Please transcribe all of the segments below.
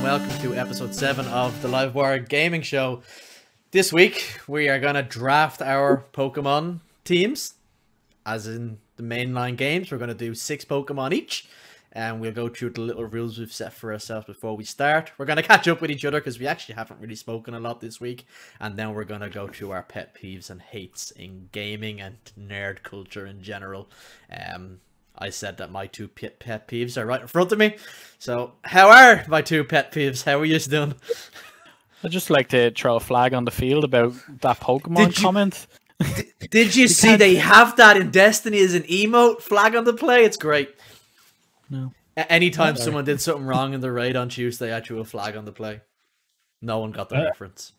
And welcome to episode 7 of the Live Wire Gaming Show. This week we are going to draft our Pokemon teams, as in the mainline games. We're going to do 6 Pokemon each, and we'll go through the little rules we've set for ourselves before we start. We're going to catch up with each other because we actually haven't really spoken a lot this week, and then we're going to go through our pet peeves and hates in gaming and nerd culture in general. Um, I said that my two pet, pet peeves are right in front of me. So, how are my two pet peeves? How are you doing? I'd just like to throw a flag on the field about that Pokemon Did you- comment. Did you see they have that in Destiny as an emote flag on the play? It's great. No. A- Anytime someone did something wrong in the raid on Tuesday, I threw a flag on the play. No one got the Uh, reference.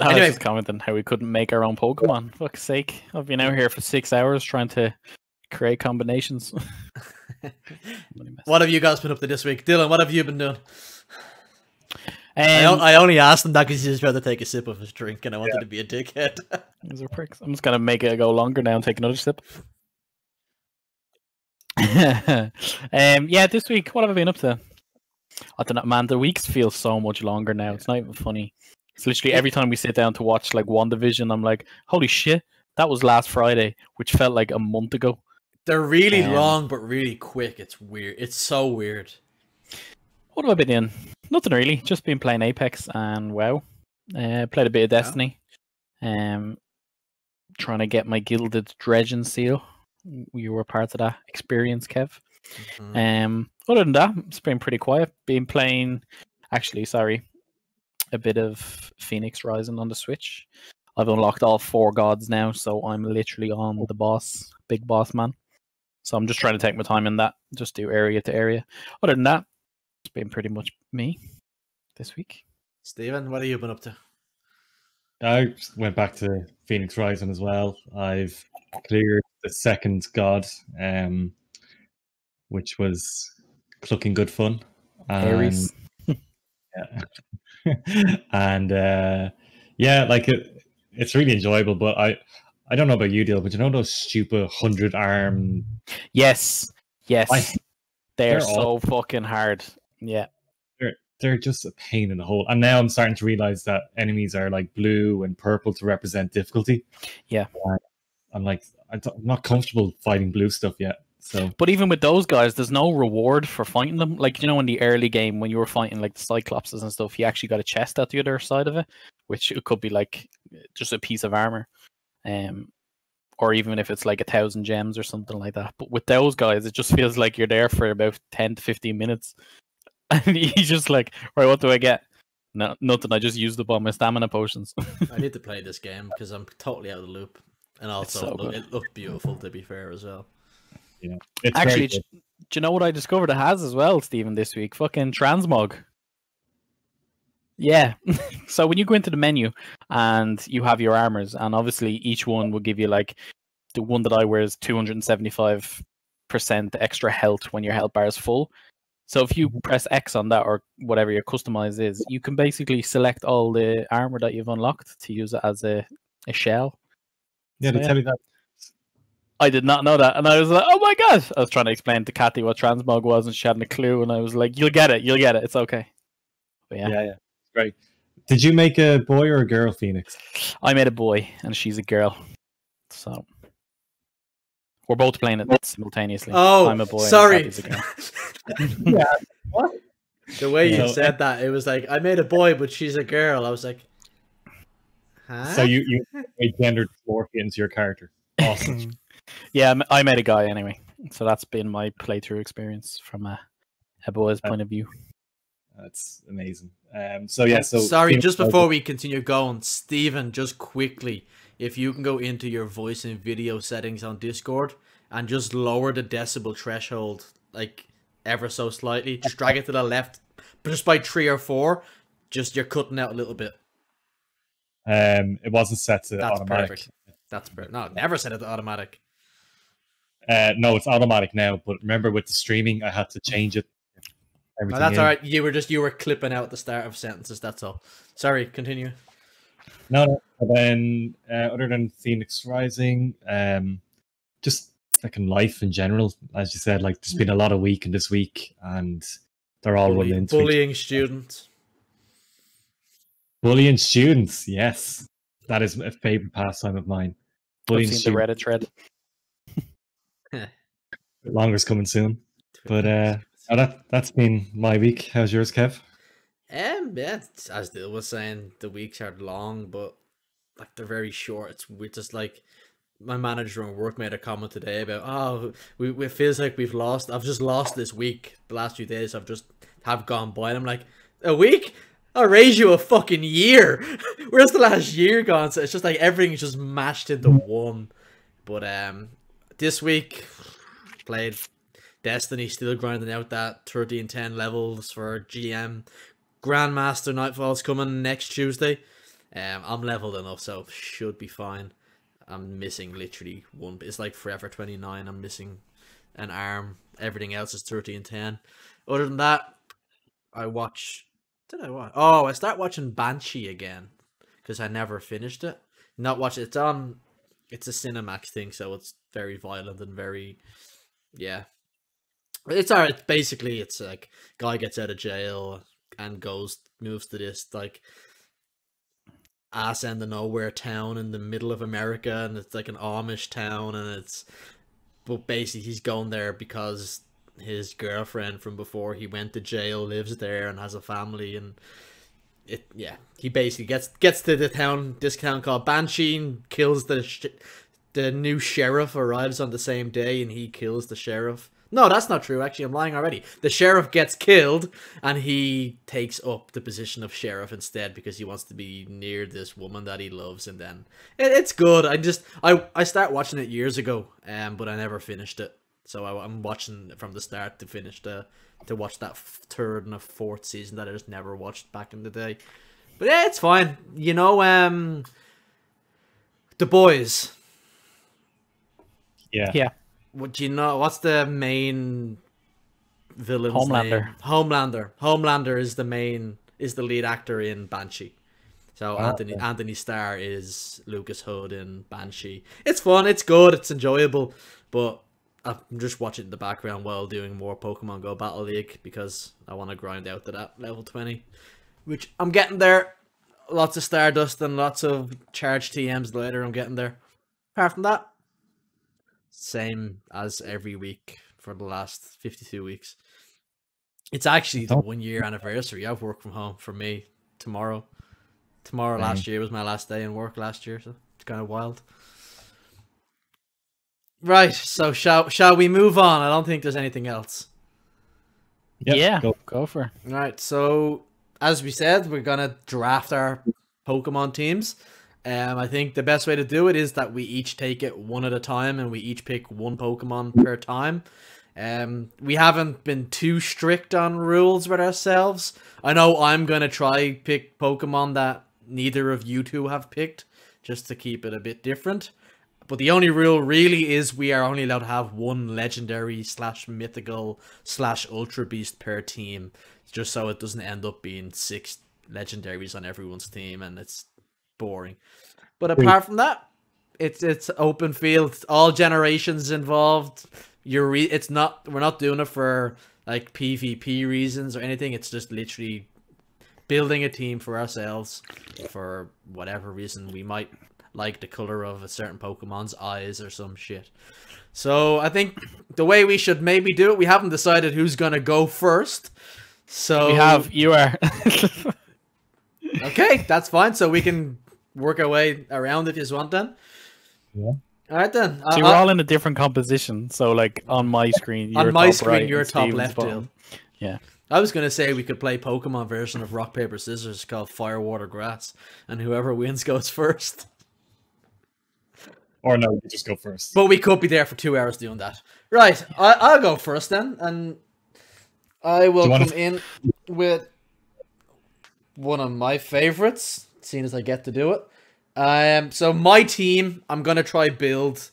I was Anyway. just commenting how we couldn't make our own Pokemon. Fuck's sake. I've been out here for six hours trying to create combinations. What have you guys been up to this week? Dylan, what have you been doing? Um, I only asked him that because he just to take a sip of his drink and I wanted to be a dickhead. These are pricks. I'm just gonna make it go longer now and take another sip. um, yeah, this week, what have I been up to? I don't know, man. The weeks feel so much longer now. It's not even funny. It's literally every time we sit down to watch like WandaVision, I'm like, holy shit, that was last Friday, which felt like a month ago. They're really Um, long but really quick. It's weird. It's so weird. What have I been doing? Nothing really. Just been playing Apex and WoW. Uh, played a bit of Destiny. Um, trying to get my gilded Dredgen seal. You were part of that experience, Kev. Mhm. Um, other than that, it's been pretty quiet. Been playing, actually, sorry, a bit of Fenyx Rising on the Switch. I've unlocked all four gods now, so I'm literally on the boss, big boss man. So I'm just trying to take my time in that, just do area to area. Other than that, it's been pretty much me this week. Steven, what have you been up to? I just went back to Fenyx Rising as well. I've cleared the second god, um, which was clucking good fun. Ares. Yeah. and uh, yeah, like it, it's really enjoyable. But I, I don't know about you, Deal, but you know those stupid hundred arm. Yes, yes, I, they're, they're so fucking hard. Yeah, they're they're just a pain in the hole. And now I'm starting to realize that enemies are like blue and purple to represent difficulty. Yeah. I'm like, I'm not comfortable fighting blue stuff yet. So But even with those guys, there's no reward for fighting them. Like you know, in the early game when you were fighting like the Cyclopses and stuff, you actually got a chest at the other side of it, which it could be like just a piece of armor, um, or even if it's like a thousand gems or something like that. But with those guys, it just feels like you're there for about ten to fifteen minutes, and you just like, right, what do I get? No, nothing. I just used up all my stamina potions. I need to play this game because I'm totally out of the loop. And also, so it, loo- it looked beautiful to be fair as well. Yeah, it's Actually, do you know what I discovered it has as well, Stephen, this week? Fucking transmog. Yeah. so when you go into the menu and you have your armors, and obviously each one will give you like the one that I wear is 275% extra health when your health bar is full. So if you mm-hmm. press X on that or whatever your customize is, you can basically select all the armor that you've unlocked to use it as a, a shell. yeah, they yeah. tell you that. I did not know that, and I was like, "Oh my god!" I was trying to explain to Kathy what transmog was, and she hadn't a clue. And I was like, "You'll get it. You'll get it. It's okay." But yeah, Yeah, yeah, great. Did you make a boy or a girl Fenyx? I made a boy, and she's a girl, so we're both playing it simultaneously. Oh, I'm a boy. sorry. Kathy's a girl. The way you So- said that, it was like, I made a boy, but she's a girl. I was like, huh? So you you made gender dysmorphia into your character. Awesome. Yeah, I ma- I made a guy anyway, so that's been my playthrough experience from a, a boy's Uh, point of view. That's amazing. Um, so yeah, so Sorry, just before we continue going, Stephen, just quickly, if you can go into your voice and video settings on Discord and just lower the decibel threshold, like ever so slightly, just drag it to the left, just by three or four, just you're cutting out a little bit. um, it wasn't set to That's automatic. perfect. That's perfect. No, never set it to automatic. Uh, no, it's automatic now. But remember, with the streaming, I had to change it. No, that's in. all right. You were just you were clipping out the start of sentences. That's all. Sorry. Continue. No, no. And then, uh, other than Fenyx Rising, um, just fucking life in general. As you said, like there's been a lot of week in this week, and They're all Bully- running into each- bullying students. bullying students. Yes, that is a favorite pastime of mine. I've Bullying seen the students. Reddit thread. Longer's coming soon. But uh, oh, that that's been my week. How's yours, Kev? Um, yeah, as Dill was saying, the weeks are long, but like they're very short. It's we just like my manager and work made a comment today about oh we, we it feels like we've lost. I've just lost this week. The last few days I've just have gone by, and I'm like a week. I'll raise you a fucking year. Where's the last year gone? So it's just like everything's just mashed into one. But um, this week played Destiny, still grinding out that 30 and 10 levels for GM. Grandmaster Nightfall's coming next Tuesday. Um, I'm leveled enough, so should be fine. I'm missing literally one. It's like Forever 29. I'm missing an arm. Everything else is 30 and 10. Other than that, I watch. Did I watch? Oh, I start watching Banshee again because I never finished it. Not watch it. It's on. It's a Cinemax thing, so it's very violent and very, yeah. It's alright. Basically, it's like guy gets out of jail and goes moves to this like ass end of nowhere town in the middle of America, and it's like an Amish town, and it's but basically he's going there because his girlfriend from before he went to jail lives there and has a family and it yeah he basically gets gets to the town this town called Banshee kills the the new sheriff arrives on the same day and he kills the sheriff. No that's not true. Actually i'm lying already. The sheriff gets killed and he takes up the position of sheriff instead because he wants to be near this woman that he loves and then it, it's good. I just i i start watching it years ago um but i never finished it. So I, i'm watching from the start to finish the to watch that third and a fourth season that i just never watched back in the day. But yeah it's fine. You know um the boys Yeah. Yeah. what do you know? What's the main villain? Homelander. Homelander. Homelander is the main is the lead actor in Banshee. So Oh, Antony okay. Antony Starr is Lucas Hood in Banshee. It's fun. It's good. It's enjoyable. But I'm just watching in the background while doing more Pokemon Go Battle League because I want to grind out to that level twenty, which I'm getting there. Lots of Stardust and lots of charge TMs later. I'm getting there. Apart from that, same as every week for the last 52 weeks. It's actually the oh. one year anniversary. I've worked from home for me tomorrow. Tomorrow Same. last year was my last day in work last year, so it's kind of wild. Right, so shall shall we move on? I don't think there's anything else. Yep, yeah. go. Go for it. Right, so as we said, we're gonna draft our Pokemon teams. Um, I think the best way to do it is that we each take it one at a time, and we each pick one Pokemon per time. Um, we haven't been too strict on rules with ourselves. I know I'm gonna try pick Pokemon that neither of you two have picked, just to keep it a bit different. But the only rule really is we are only allowed to have one legendary slash mythical slash ultra beast per team, just so it doesn't end up being six legendaries on everyone's team and it's boring. But apart from that, it's it's open field, all generations involved. You're re- it's not we're not doing it for like PvP reasons or anything. It's just literally building a team for ourselves for whatever reason we might like the color of a certain Pokemon's eyes or some shit. So I think the way we should maybe do it, we haven't decided who's gonna go first. So We have. You are. okay, that's fine. So we can work our way around if you want then. Yeah. All right then. So Uh, we're uh, all in a different composition. So like on my screen, you're on my top screen, right you're top Steven's left. bottom. Jill. Yeah. I was gonna say we could play Pokemon version of Rock Paper Scissors called Fire Water Grass, and whoever wins goes first. Or no, you just go first. But we could be there for two hours doing that. Right, I, I'll go first then, and I will Do you wanna come in with one of my favorites, seeing as I get to do it. Um, so my team, I'm gonna try build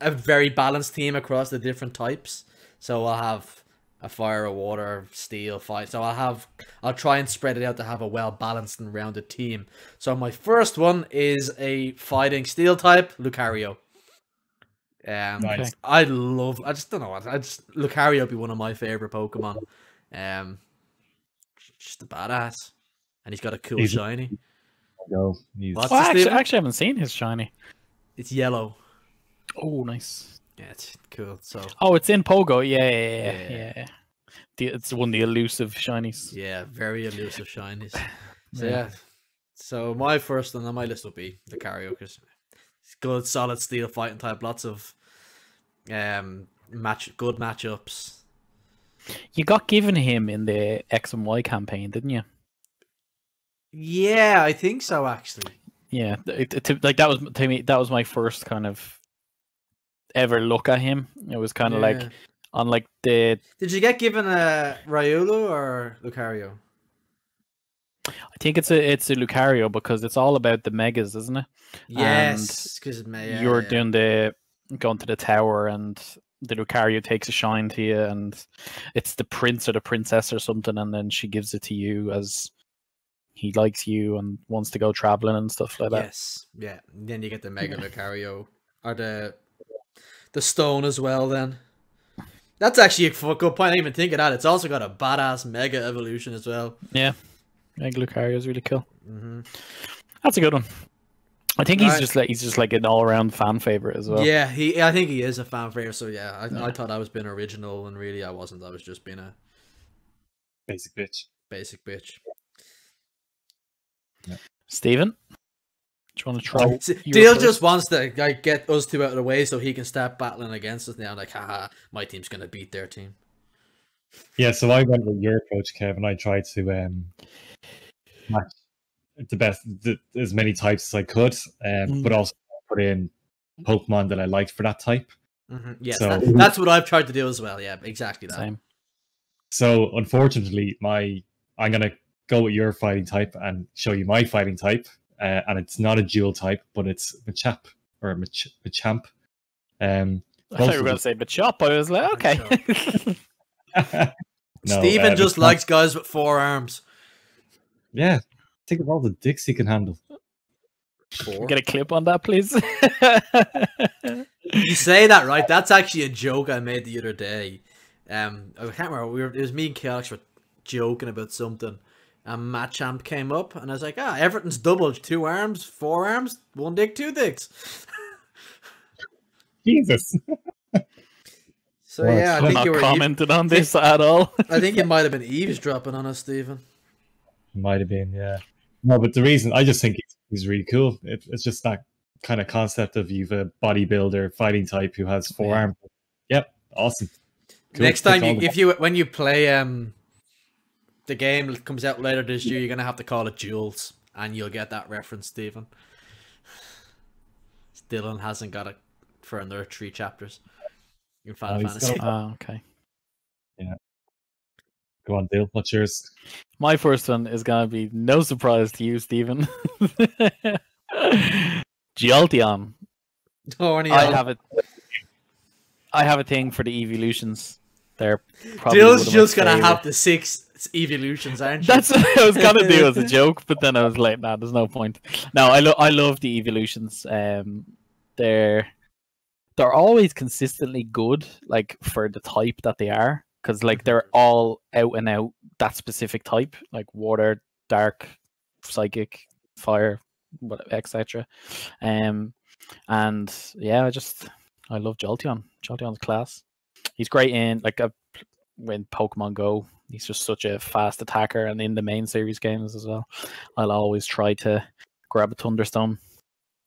a very balanced team across the different types. So I'll have a fire, a water, steel, fight. So I'll have, I'll try and spread it out to have a well balanced and rounded team. So my first one is a fighting steel type, Lucario. Um, Nice. I love. I just don't know what. I just Lucario would be one of my favorite Pokemon. Um, just a badass, and he's got a cool He's- shiny. Go. He's Well, I actually, I actually haven't seen his shiny. It's yellow. Oh, nice. Yeah, it's cool. So Oh, it's in Pogo. Yeah, yeah, yeah. Yeah. yeah. yeah. The, it's one of the elusive shinies. yeah, very elusive shinies. So Yeah. yeah. So my first one on my list will be the because it's good, solid steel fighting type. Lots of um match, good matchups. You got given him in the X and Y campaign, didn't you? Yeah, I think so. Actually, Yeah, it, it, to- like that was to me. That was my first kind of ever look at him. It was kind of like on like the. Did you get given a Riolu or Lucario? I think it's a it's a Lucario because it's all about the megas, isn't it? Yes, because yeah, You're yeah. doing the going to the tower and the Lucario takes a shine to you and it's the prince or the princess or something and then she gives it to you as he likes you and wants to go traveling and stuff like that. Yes, yeah. and Then you get the Mega Lucario or the the stone as well. Then that's actually a fu- good point. I didn't even think of that. It's also got a badass Mega Evolution as well. Yeah. Mega Lucario is really cool. hmm That's a good one. I think he's Right. just like he's just like an all around fan favorite as well. Yeah, he. I think he is a fan favorite. So yeah, I, I thought I was being original, and really I wasn't. I was just being a basic bitch. basic bitch. Steven, do you want to try? Deal first? just wants to like get us two out of the way so he can start battling against us now. Like, haha, my team's gonna beat their team. Yeah, so I went with your approach, Kevin. I tried to um match the best, the, as many types as I could, um, Mm. but also put in Pokemon that I liked for that type. Mm -hmm. Yes, So- that- that's what I've tried to do as well. Yeah, exactly that. Same. So unfortunately, my I'm gonna go with your fighting type and show you my fighting type, uh, and it's not a dual type, but it's Machap or Mach- Machamp. Um, I thought you were going to say Machop. I was like, okay. no, Stephen uh, just Machamp- likes guys with four arms. yeah. Think of all the dicks he can handle. Four. Get a clip on that, please. You say that right? That's actually a joke I made the other day. Um, I can't remember. We were, it was me and Kelix were joking about something, and Machamp came up, and I was like, "Ah, everything's doubled: two arms, four arms, one dick, two dicks." Jesus. So Well, yeah, I I'm think not you were. eav- commented on this at all. I think you might have been eavesdropping on us, Stephen. Might have been, yeah. No, but the reason I just think he's, he's really cool. It, it's just that kind of concept of you've a bodybuilder fighting type who has four Yeah. arms. Yep, awesome. Cool. Next time, you, if you when you play um, the game comes out later this year, you're gonna have to call it Jules, and you'll get that reference, Stephen. Dylan hasn't got it for another three chapters in Final Oh, he's Fantasy. got Ah, okay. Yeah. Go on, Dale. What's yours? My first one is gonna be no surprise to you, Stephen. Jolteon. Tony, I have it. I have a thing for the evolutions. They're probably Dill's one of my just gonna favorite- have the six evolutions, aren't you? That's what I was gonna do as a joke, but then I was like, nah, there's no point. No, I love I love the evolutions. Um, they're they're always consistently good, like for the type that they are, because like they're all out and out that specific type, like water, dark, psychic, fire, what etc. Um, and yeah, I just I love Jolteon. Jolteon's class. He's great in like a when Pokemon Go. He's just such a fast attacker, and in the main series games as well. I'll always try to grab a Thunderstone.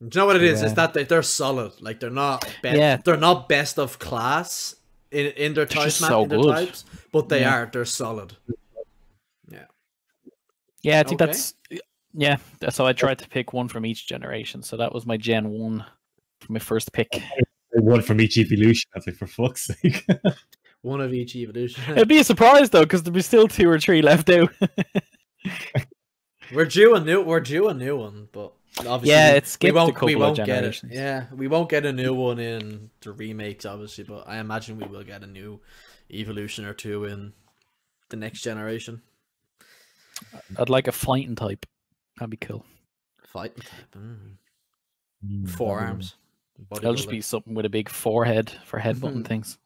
Do you know what it is? Is Yeah. that they, they're solid. Like they're not best. Yeah. They're not best of class in in their They're types, so in their good. types, but they Yeah. are. They're solid. Yeah, Yeah, I think Okay. that's yeah. So I tried to pick one from each generation. So that was my Gen One for my first pick. One from each evolution. I think for fuck's sake. One of each evolution. It'd be a surprise though, because there'd be still two or three left out. we're due a new. We're due a new one, but obviously yeah, we- it's we skipped a won't. couple We won't of get it. Yeah, we won't get a new one in the remakes, obviously, but I imagine we will get a new evolution or two in the next generation. I'd like a fighting type. That'd be cool. Fighting type. Mm. Mm, Four that'd be arms. It'll just be something with a big forehead for headbutting things.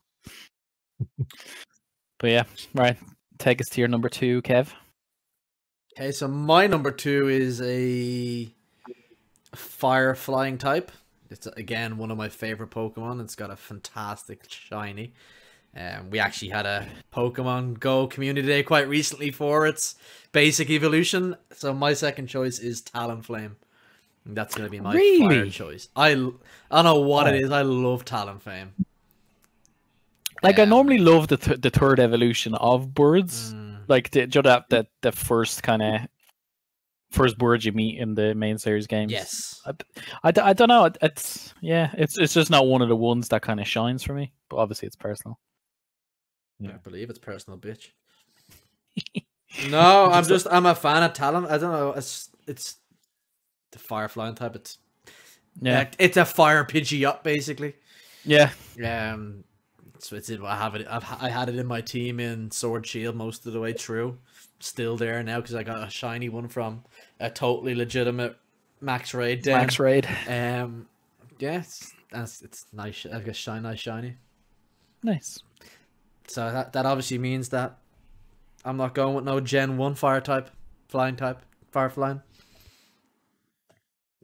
But yeah, right. Take us to your number two, Kev. Okay, so my number two is a fire flying type. It's again one of my favorite Pokemon. It's got a fantastic shiny. Um, we actually had a Pokemon Go community day quite recently for its basic evolution. So my second choice is Talonflame. That's gonna be my fire Really? choice. I don't know what it Oh. is. I love Talonflame. Like I normally love the th- the third evolution of birds. Mm, Like the, you know that the, the first kind of first bird you meet in the main series games. yes. I I don't know. it- It's yeah. It's it's just not one of the ones that kind of shines for me. But obviously it's personal. I believe it's personal, bitch. No, I'm Just a- just I'm a fan of Talon. I don't know. It's it's the fire flying type. It's Yeah. yeah, it's a fire Pidgey up basically. Yeah. Um, so it's it. I have it. I've, I had it in my team in Sword Shield most of the way through. Still there now because I got a shiny one from a totally legitimate Max Raid. Den. Max Raid. Um, yeah, it's, that's it's nice. I guess shiny, nice shiny. Nice. So that that obviously means that I'm not going with no Gen One fire type, flying type, fire flying.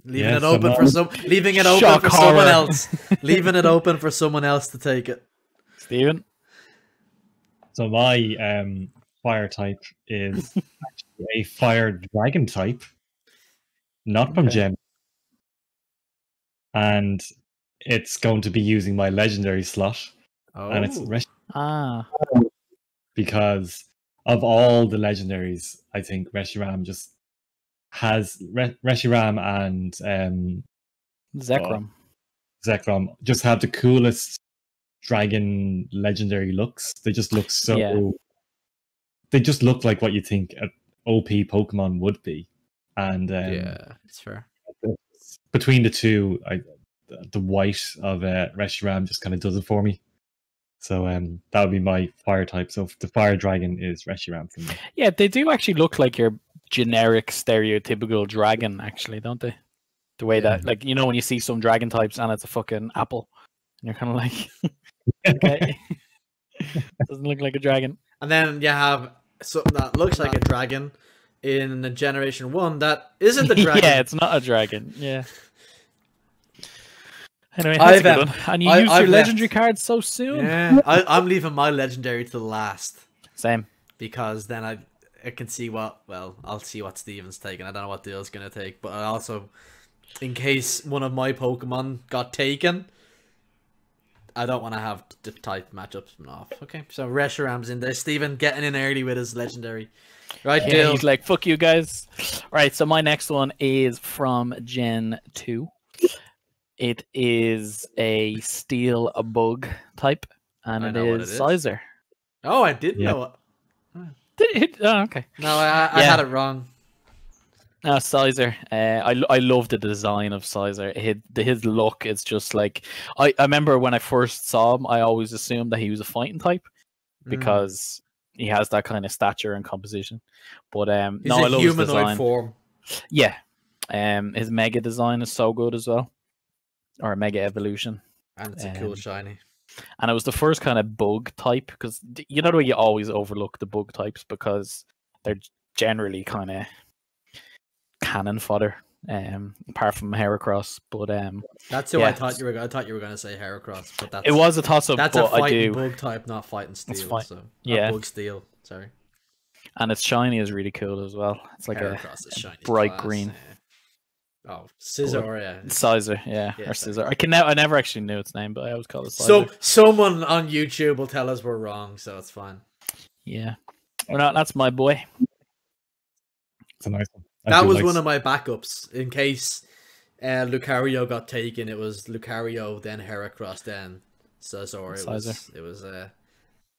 Leaving Yeah, it open for some, leaving it open Shock for someone else, leaving it open for someone else to take it. Steven. So my um, fire type is actually a fire dragon type, not from Okay. Gem. And it's going to be using my legendary slot, Oh, and it's Resh- Ah. because of all the legendaries, I think Reshiram just has Re- Reshiram and um, Zekrom. Zekrom just have the coolest dragon legendary looks. They just look so. Yeah. They just look like what you think an OP Pokemon would be, and um, yeah, it's fair. between the two, I the, the white of uh, Reshiram just kind of does it for me. So um, that would be my fire type. So the fire dragon is Reshiram for me. Yeah, they do actually look like your generic stereotypical dragon, actually, don't they? The way that, like, you know, when you see some dragon types and it's a fucking apple, and you're kind of like, okay, doesn't look like a dragon. And then you have something that looks like a dragon in the Generation One that isn't a dragon. yeah, it's not a dragon. Yeah. Anyway, I've, that's a good um, one. And you I- used I've your left- legendary card so soon. Yeah, I, I'm leaving my legendary to the last. Same. because then I I can see what well I'll see what Steven's taking. I don't know what Dale's gonna take, but I also in case one of my Pokemon got taken, I don't want to have the type matchups off. Okay, so Reshiram's in there. Steven getting in early with his legendary. Right, Yeah, Dale. he's like, fuck you guys. Right, so my next one is from Gen 2. It is a steel a bug type, and I it know what is it is. Scizor. oh, I didn't Yeah. know it. Did it? Oh, okay. No, I, I Yeah. had it wrong. No, Scizor. Uh, I I love the design of Scizor. His, his look is just like I, I remember when I first saw him, I always assumed that he was a fighting type Mm. because he has that kind of stature and composition. But um, he's no, I love his humanoid design. form. Yeah. Um, his mega design is so good as well, or mega evolution, And it's a cool Um, shiny. and it was the first kind of bug type because you know the way you always overlook the bug types because they're generally kind of cannon fodder. Um, apart from Heracross, but um, That's who I thought you were. I thought you were gonna say Heracross, but that's it was a toss up. That's a but I fighting do, bug type, not fighting steel. fight- So yeah. yeah, bug steel. Sorry, and its shiny is really cool as well. It's like a Heracross is shiny, bright class, green. yeah. Oh, scissor, or yeah. Sizer, yeah, Yeah, or scissor. I can now. I never actually knew its name, but I always call it Sizer. So someone on YouTube will tell us we're wrong, so it's fine. yeah, well, no, that's my boy. It's a nice one. That was like one of my backups in case uh, Lucario got taken. It was Lucario, then Heracross, then Scizor. It was. It was. Uh,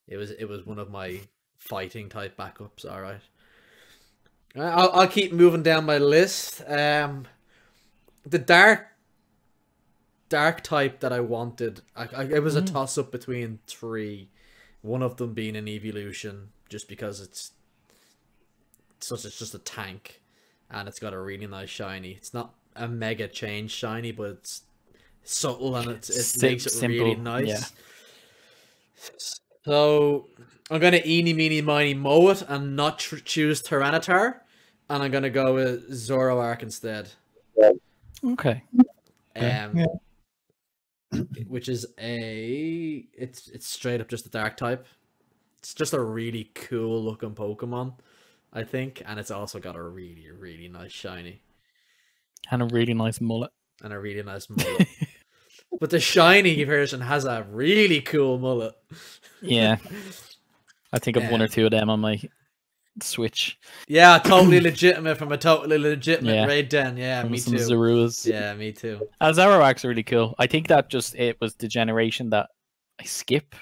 it was. It was one of my fighting type backups. All right. I'll I'll keep moving down my list. Um, the dark. Dark type that I wanted, I, I, it was a Mm. toss up between three. One of them being an evolution, just because it's such it's just a tank and it's got a really nice shiny. It's not a mega change shiny, but it's subtle and it's, it Sim- makes it really nice. yeah. So I'm gonna eeny meeny miny mow it and not tr- choose Tyranitar, and I'm gonna go with Zoroark instead. Okay. Um, yeah. which is a it's it's straight up just a dark type. It's just a really cool looking Pokemon, I think, and it's also got a really really nice shiny And a really nice mullet. and a really nice mullet. but the shiny version has a really cool mullet. Yeah. I think of one or Um, two of them on my Switch. Yeah, totally legitimate from a totally legitimate Yeah. raid den. Yeah, from me some too. Zoruas. Yeah, me too. Uh, Zoroark's really cool. I think that just it was the generation that I skip.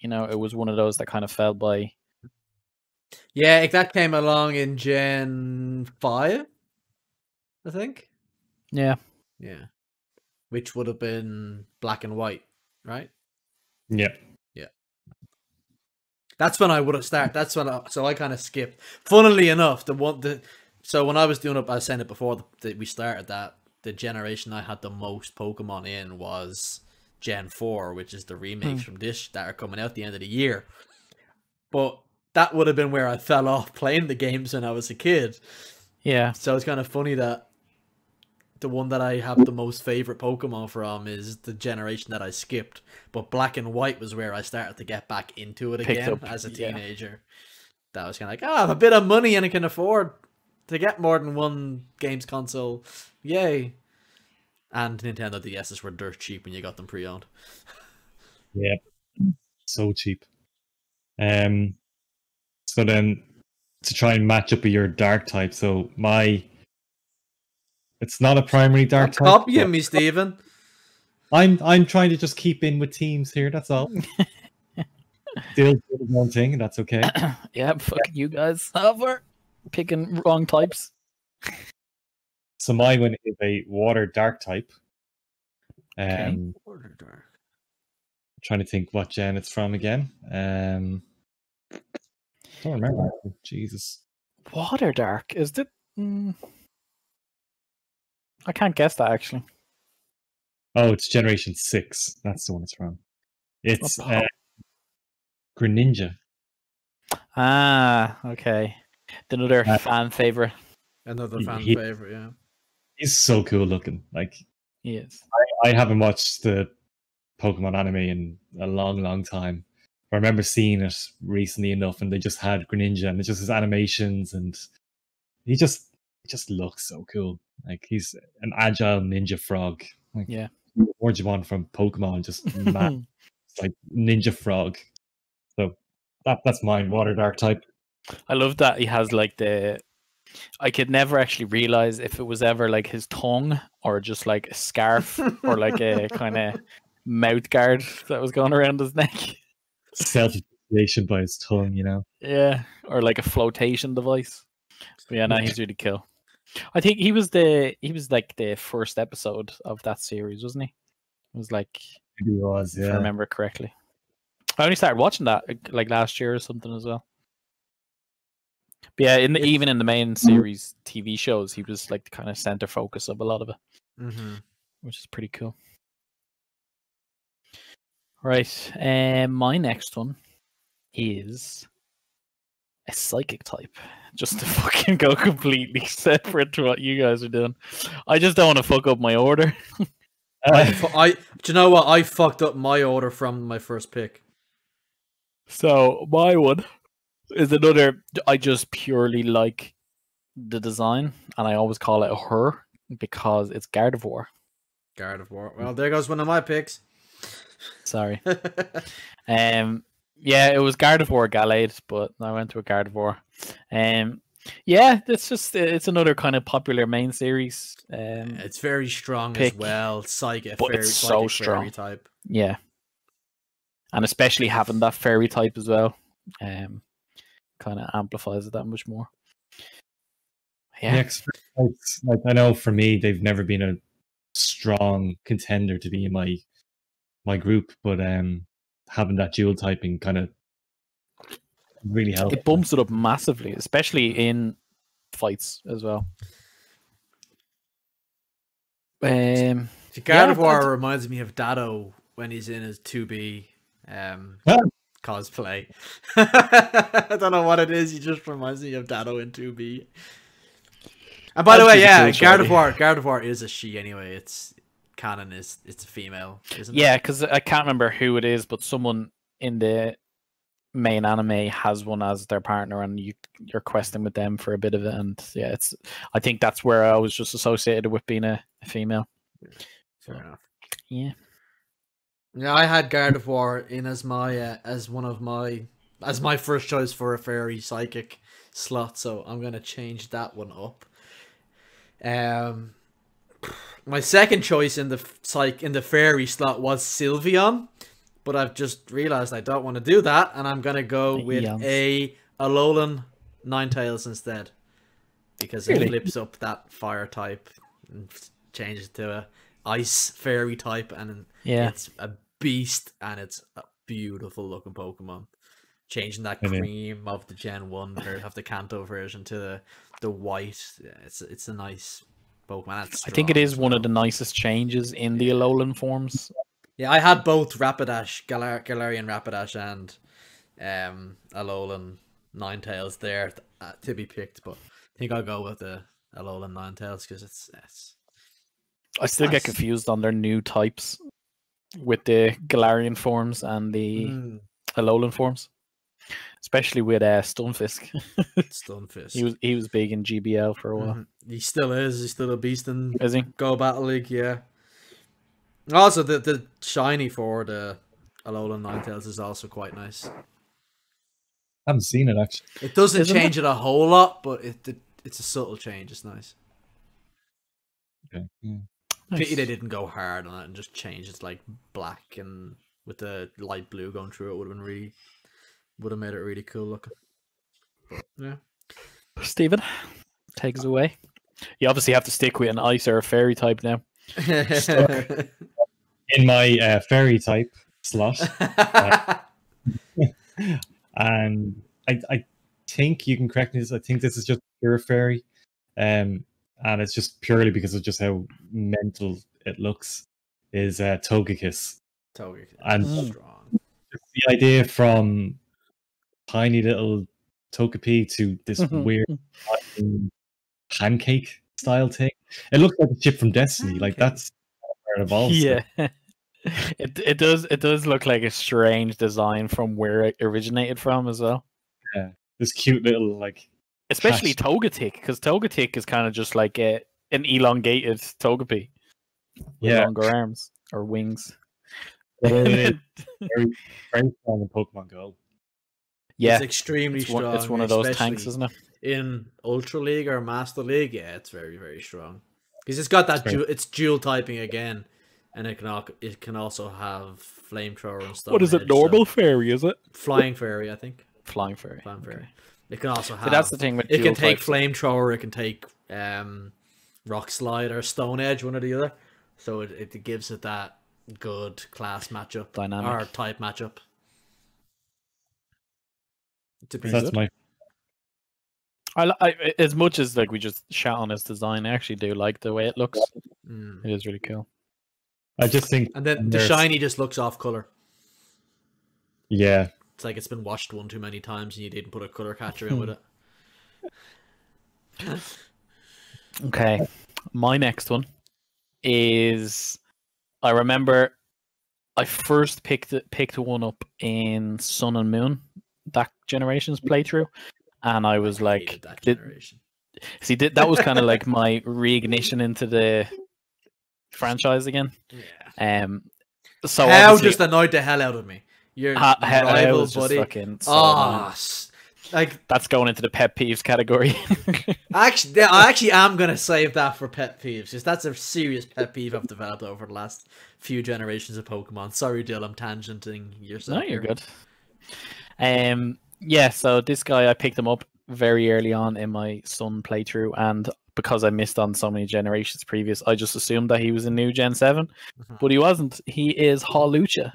You know, it was one of those that kind of fell by. Yeah, it- that came along in Gen five, I think. Yeah. Yeah, which would have been black and white, right? Yeah. Yeah. That's when I would have started. That's when I, so I kind of skipped. Funnily enough, the one the so when I was doing it, I was saying it before that we started that the generation I had the most Pokemon in was Gen Four, which is the remakes Hmm. from this that are coming out the end of the year. But that would have been where I fell off playing the games when I was a kid. Yeah. So it's kind of funny that the one that I have the most favorite Pokemon from is the generation that I skipped. But Black and White was where I started to get back into it Picked again up, as a yeah. teenager. That was kind of like, oh, I have a bit of money and I can afford to get more than one games console. Yay. And Nintendo DSs were dirt cheap when you got them pre-owned. Yeah. So cheap. Um so then to try and match up with your dark type, so my it's not a primary dark Stop type. copying but me, Stephen. I'm I'm trying to just keep in with teams here, that's all. Still doing one thing, and that's okay. yeah. Fucking you guys over picking wrong types. So my one is a water dark type. Um Okay. trying to think what gen it's from again. Um don't remember. Jesus. Water dark is it? Mm, I can't guess that actually. Oh, it's generation six. That's the one it's from. It's What uh, Greninja. Ah, okay. Another Uh, fan favorite. Another fan he- favorite, yeah. He's so cool looking. Like He is. I haven't watched the Pokemon anime in a long, long time. I remember seeing it recently enough, and they just had Greninja, and it's just his animations, and he just he just looks so cool. Like he's an agile ninja frog. Like, Yeah. Do from Pokemon? Just mad, like ninja frog. So that that's mine. Water dark type. I love that he has like the. I could never actually realize if it was ever like his tongue or just like a scarf or like a kind of mouth guard that was going around his neck. Self appreciation by his tongue. You know. Yeah, or like a flotation device. But yeah, no, he's really cool. I think he was the he was like the first episode of that series, wasn't he? It was like He was. if I Yeah. remember correctly. I only started watching that like- like last year or something as well. But yeah, in the, It's- even in the main series TV shows, he was like the kind of center focus of a lot of it, Mm-hmm. which is pretty cool. Right, um, my next one is a psychic type. Just to fucking go completely separate to what you guys are doing. I just don't want to fuck up my order. I, I, do you know what? I fucked up my order from my first pick. So my one is another. I just purely like the design, and I always call it a her because it's Gardevoir. Guard of War. Well, there goes one of my picks. Sorry. Um. Yeah, it was Gardevoir Gallade, but I went to a Gardevoir. Um. Yeah, it's just it's another kind of popular main series. Um. it's very strong Pick. as well. Psychic, But fairy, it's so psychic fairy strong. type. Yeah. And especially having that fairy type as well, um, kind of amplifies it that much more. Yeah. Yeah, 'cause it's like I know for me, they've never been a strong contender to be in my my group, but um, having that dual typing kind of really helps. it bumps it up massively, especially in fights as well. Um, The Gardevoir I- reminds me of Dado when he's in his 2B um, Ah. cosplay. I don't know what it is. He just reminds me of Dado in 2B. And by the way, She's a yeah, cool shorty. Gardevoir, Gardevoir is a she anyway. It's canon is it's a female, isn't it? Yeah, because I can't remember who it is, but someone in the main anime has one as their partner, and you you're questing with them for a bit of it. And yeah, it's I think that's where I was just associated with being a, a female. Fair enough. Yeah, Yeah, I had Gardevoir in as my uh, as one of my as my first choice for a fairy psychic slot, so I'm gonna change that one up. Um, my second choice in the f- psych in the fairy slot was Sylveon, but I've just realized I don't want to do that, and I'm gonna go with Eons. a Alolan Ninetales instead, because it flips up that fire type and changes to a ice fairy type, and yeah. it's a beast and it's a beautiful looking Pokemon. Changing that It is. cream of the Gen One or of the Kanto version to the the white, yeah, it's it's a nice Pokemon. I think it is one of the nicest changes in the Alolan forms. Yeah, I had both Rapidash, Galar- Galarian Rapidash, and um Alolan Ninetales there uh, to be picked, but I think I'll go with the Alolan Ninetales because it's it's I still get confused on their new types with the Galarian forms and the mm, Alolan forms, especially with uh, Stunfisk. Stunfisk. he was he was big in GBL for a while. Mhm. He still is. He's still a beast in Is he? Go Battle League, yeah. Also, the the shiny for the Alolan Ninetales is also quite nice. I haven't seen it actually. It doesn't Isn't change it a whole lot, but it, it it's a subtle change. It's nice. Okay. Yeah. Pity they didn't go hard on it and just change It's like black and with the light blue going through it would have been really would have made it really cool looking. But, yeah. Stephen, take us away. You obviously have to stick with an ice or a fairy type now. In my uh, fairy type slot, and I, I think you can correct me. I think this is just pure fairy, um, and it's just purely because of just how mental it looks. Is uh, Togekiss. Togekiss And- Mm. strong. the idea from tiny little Togepi to this mm-hmm. weird mm-hmm. pancake style thing. It looks like a chip from Destiny. Like that's where it evolves. Yeah. It it does it does look like a strange design from where it originated from as well. Yeah. This cute little like Especially Patch. Togetic, because Togetic is kind of just like a, an elongated Togepi Yeah. longer arms or wings. very, very strong in Pokemon Go. Yeah, It's extremely it's one, strong. it's one of those tanks, isn't it? in Ultra League or Master League, yeah, it's very very strong because it's got that It's dual, it's dual typing again, and it can al- it can also have flamethrower and stuff. What is it? Normal fairy, is it? flying fairy, I think. Flying fairy. Flying okay. fairy. It can also have. So that's the thing with it can take flamethrower. It can take um, rock slide or stone edge, one or the other. So it, it gives it that good class matchup Dynamic. or type matchup. To be That's good. my I, li- I as much as like we just shout on its design, I actually do like the way it looks. Mm. It is really cool. I just think And then the shiny just looks off color. Yeah. It's like it's been washed one too many times and you didn't put a color catcher in with it. Okay, my next one is I remember I first picked it, picked one up in Sun and Moon, that generation's playthrough, and I was like, that did- see, that that was kind of like my reignition into the franchise again. Yeah. Um, so How just annoyed the hell out of me. Your ha- rival buddy. fucking so Ah, s- like that's going into the pet peeves category. actually, I actually am gonna save that for pet peeves because that's a serious pet peeve I've developed over the last few generations of Pokemon. Sorry, Dill, I'm tangenting yourself. No, you're here. good. Um, yeah. So this guy, I picked him up very early on in my Sun playthrough, and because I missed on so many generations previous, I just assumed that he was a New Gen Seven, Mhm. but he wasn't. He is Hawlucha,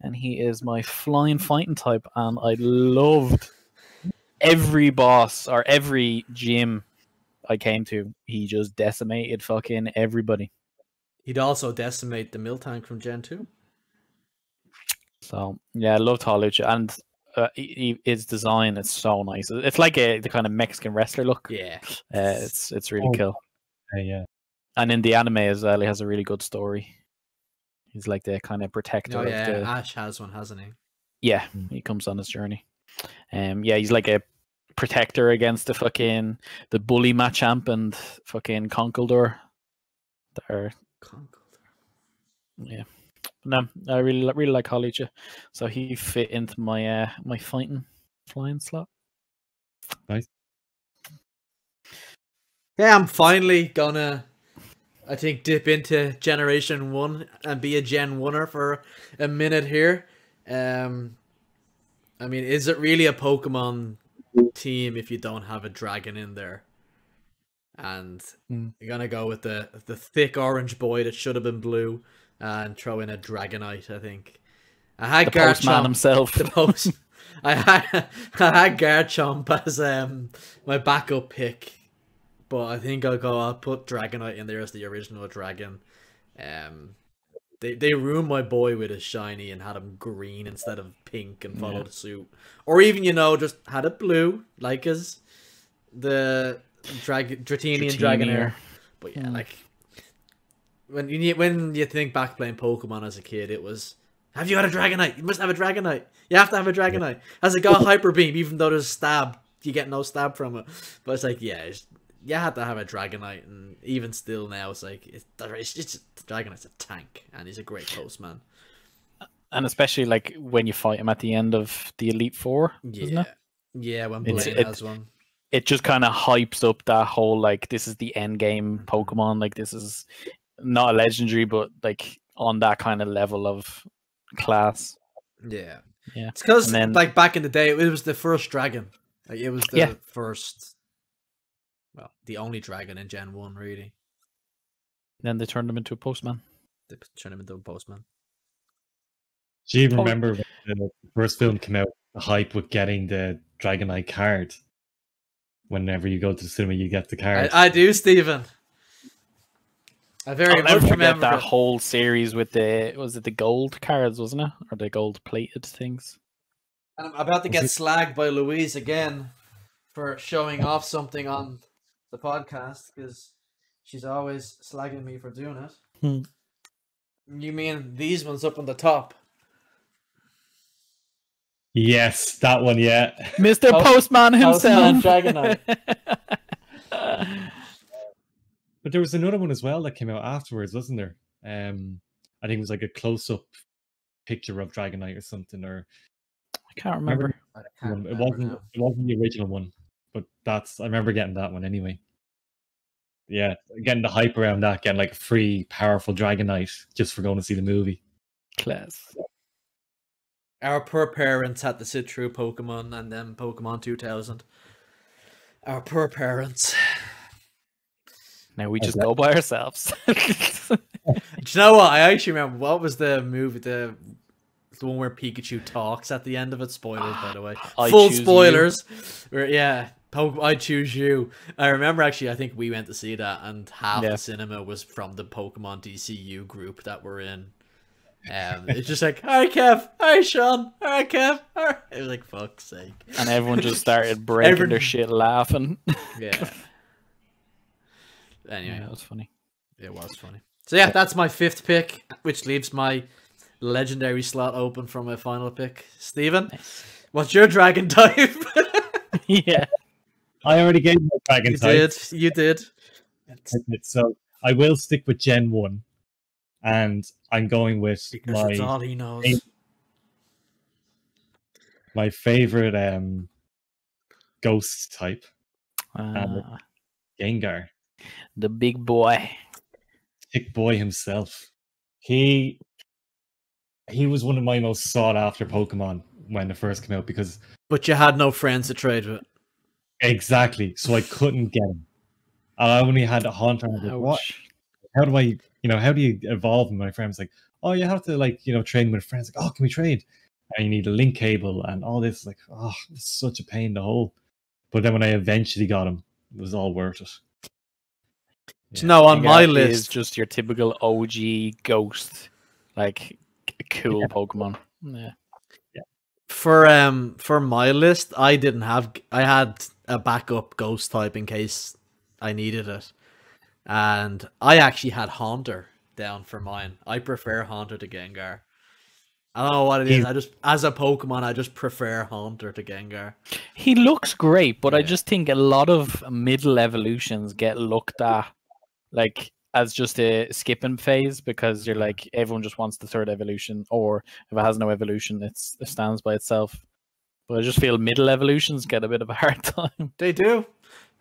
and he is my flying fighting type, and I loved every boss or every gym I came to. He just decimated fucking everybody. He'd also decimate the Miltank from Gen 2. So yeah, I loved Hawlucha and uh, he, he- his design is so nice. It's like a the kind of Mexican wrestler look. Yeah. Uh, it's it's really Oh. cool. Uh, yeah. And in the anime as well, he has a really good story. He's like the kind of protector Oh, of yeah. the Ash has one, hasn't he? Yeah, Mm. he comes on his journey. Um, yeah, he's like a protector against the fucking the bully Machamp and fucking Conkeldurr. They're yeah. No, I really really like Hawlucha. So he fit into my uh my fighting flying slot. Nice. Yeah, I'm finally gonna, I think, dip into Generation 1 and be a Gen 1er for a minute here. Um, I mean, is it really a Pokemon team if you don't have a dragon in there? And Hmm. you're gonna go with the the thick orange boy that should have been blue and throw in a Dragonite, I think. I had The postman Garchomp himself. the post. I had I had Garchomp as um my backup pick, but I think I'll go. I'll put Dragonite in there as the original dragon. Um, they they ruined my boy with his shiny and had him green instead of pink and followed Yeah. suit, or even you know just had it blue like his the drag Dratini and Dragonair. But yeah, Hmm. like when you when you think back playing Pokemon as a kid, it was have you had a Dragonite? You must have a Dragonite. You have to have a Dragonite. Has it got Hyper Beam? Even though there's a stab, you get no stab from it. But it's like yeah, it's, you had to have a Dragonite, and even still now, it's like it's, it's Dragonite's a tank, and he's a great postman. and especially like when you fight him at the end of the Elite Four, isn't Yeah, it? yeah. When Blaine it- has one. it just kind of hypes up that whole like this is the end game mm-hmm. Pokemon. Like this is not a legendary, but like on that kind of level of class. Yeah, Yeah. It's because And then- like back in the day, it was the first dragon. Like it was the Yeah. first. Well, the only dragon in Gen One, really. Then they turned him into a postman. They turned him into a postman. Do you even Oh. remember when the first film came out? The hype with getting the Dragonite card. Whenever you go to the cinema, you get the card. I, I do, Stephen. I very I'll never much forget remember. that whole series with the was it the gold cards, wasn't it, or the gold plated things? And I'm about to get slagged by Louise again for showing off something on the podcast because she's always slagging me for doing it. Hmm. You mean these ones up on the top? yes, that one. Yeah, Mr. Post- Postman Postman himself. Dragonite. but there was another one as well that came out afterwards, wasn't there? Um, I think it was like a close-up picture of Dragonite or something, or I can't remember. I can't it remember wasn't. now. It wasn't the original one, but that's. I remember getting that one anyway. Yeah, getting the hype around that, getting like a free, powerful Dragonite just for going to see the movie. Class. Our poor parents had to sit through Pokemon and then Pokemon 2000. Our poor parents. Now we just that? go by ourselves. Do you know what? I actually remember what was the movie the the one where Pikachu talks at the end of it. Spoilers, by the way. I Full you. spoilers. Where yeah, po- I choose you. I remember actually. I think we went to see that, and half Yeah. the cinema was from the Pokemon DCU group that we're in. Um, it's just like, hi Kev, hi Sean, hi Kev. Hi. It was like, fuck's sake. and everyone just started breaking their shit laughing. Yeah. Anyway, Yeah, that was funny. It was funny. So yeah, that's my fifth pick, which leaves my legendary slot open for my final pick. Steven, what's your dragon type? yeah. I already gave my Dragon you type. did. You did. So I will stick with Gen 1. And I'm going with Because it's my all he knows. Hey. my favorite um ghost type, Uh, Gengar. The big boy. big boy himself. He he was one of my most sought after Pokemon when it first came out because But you had no friends to trade with. exactly. So I couldn't get him. I only had a Haunter. and I was like, what? How do I, you know, how do you evolve? And my friend's like, oh, you have to like, you know, train with friends. Like, oh, can we trade? And you need a link cable and all this. Like, oh, it's such a pain in the hole. But then when I eventually got him, it was all worth it. So no, on my list. is just your typical OG ghost, like cool Pokemon. Yeah. for um for my list, I didn't have. I had a backup ghost type in case I needed it, and I actually had Haunter down for mine. I prefer Haunter to Gengar. I don't know what it is. He's- I just as a Pokemon, I just prefer Haunter to Gengar. He looks great, but I just think a lot of middle evolutions get looked at like as just a skipping phase because you're like everyone just wants the third evolution, or if it has no evolution, it's it stands by itself. But I just feel middle evolutions get a bit of a hard time. They do.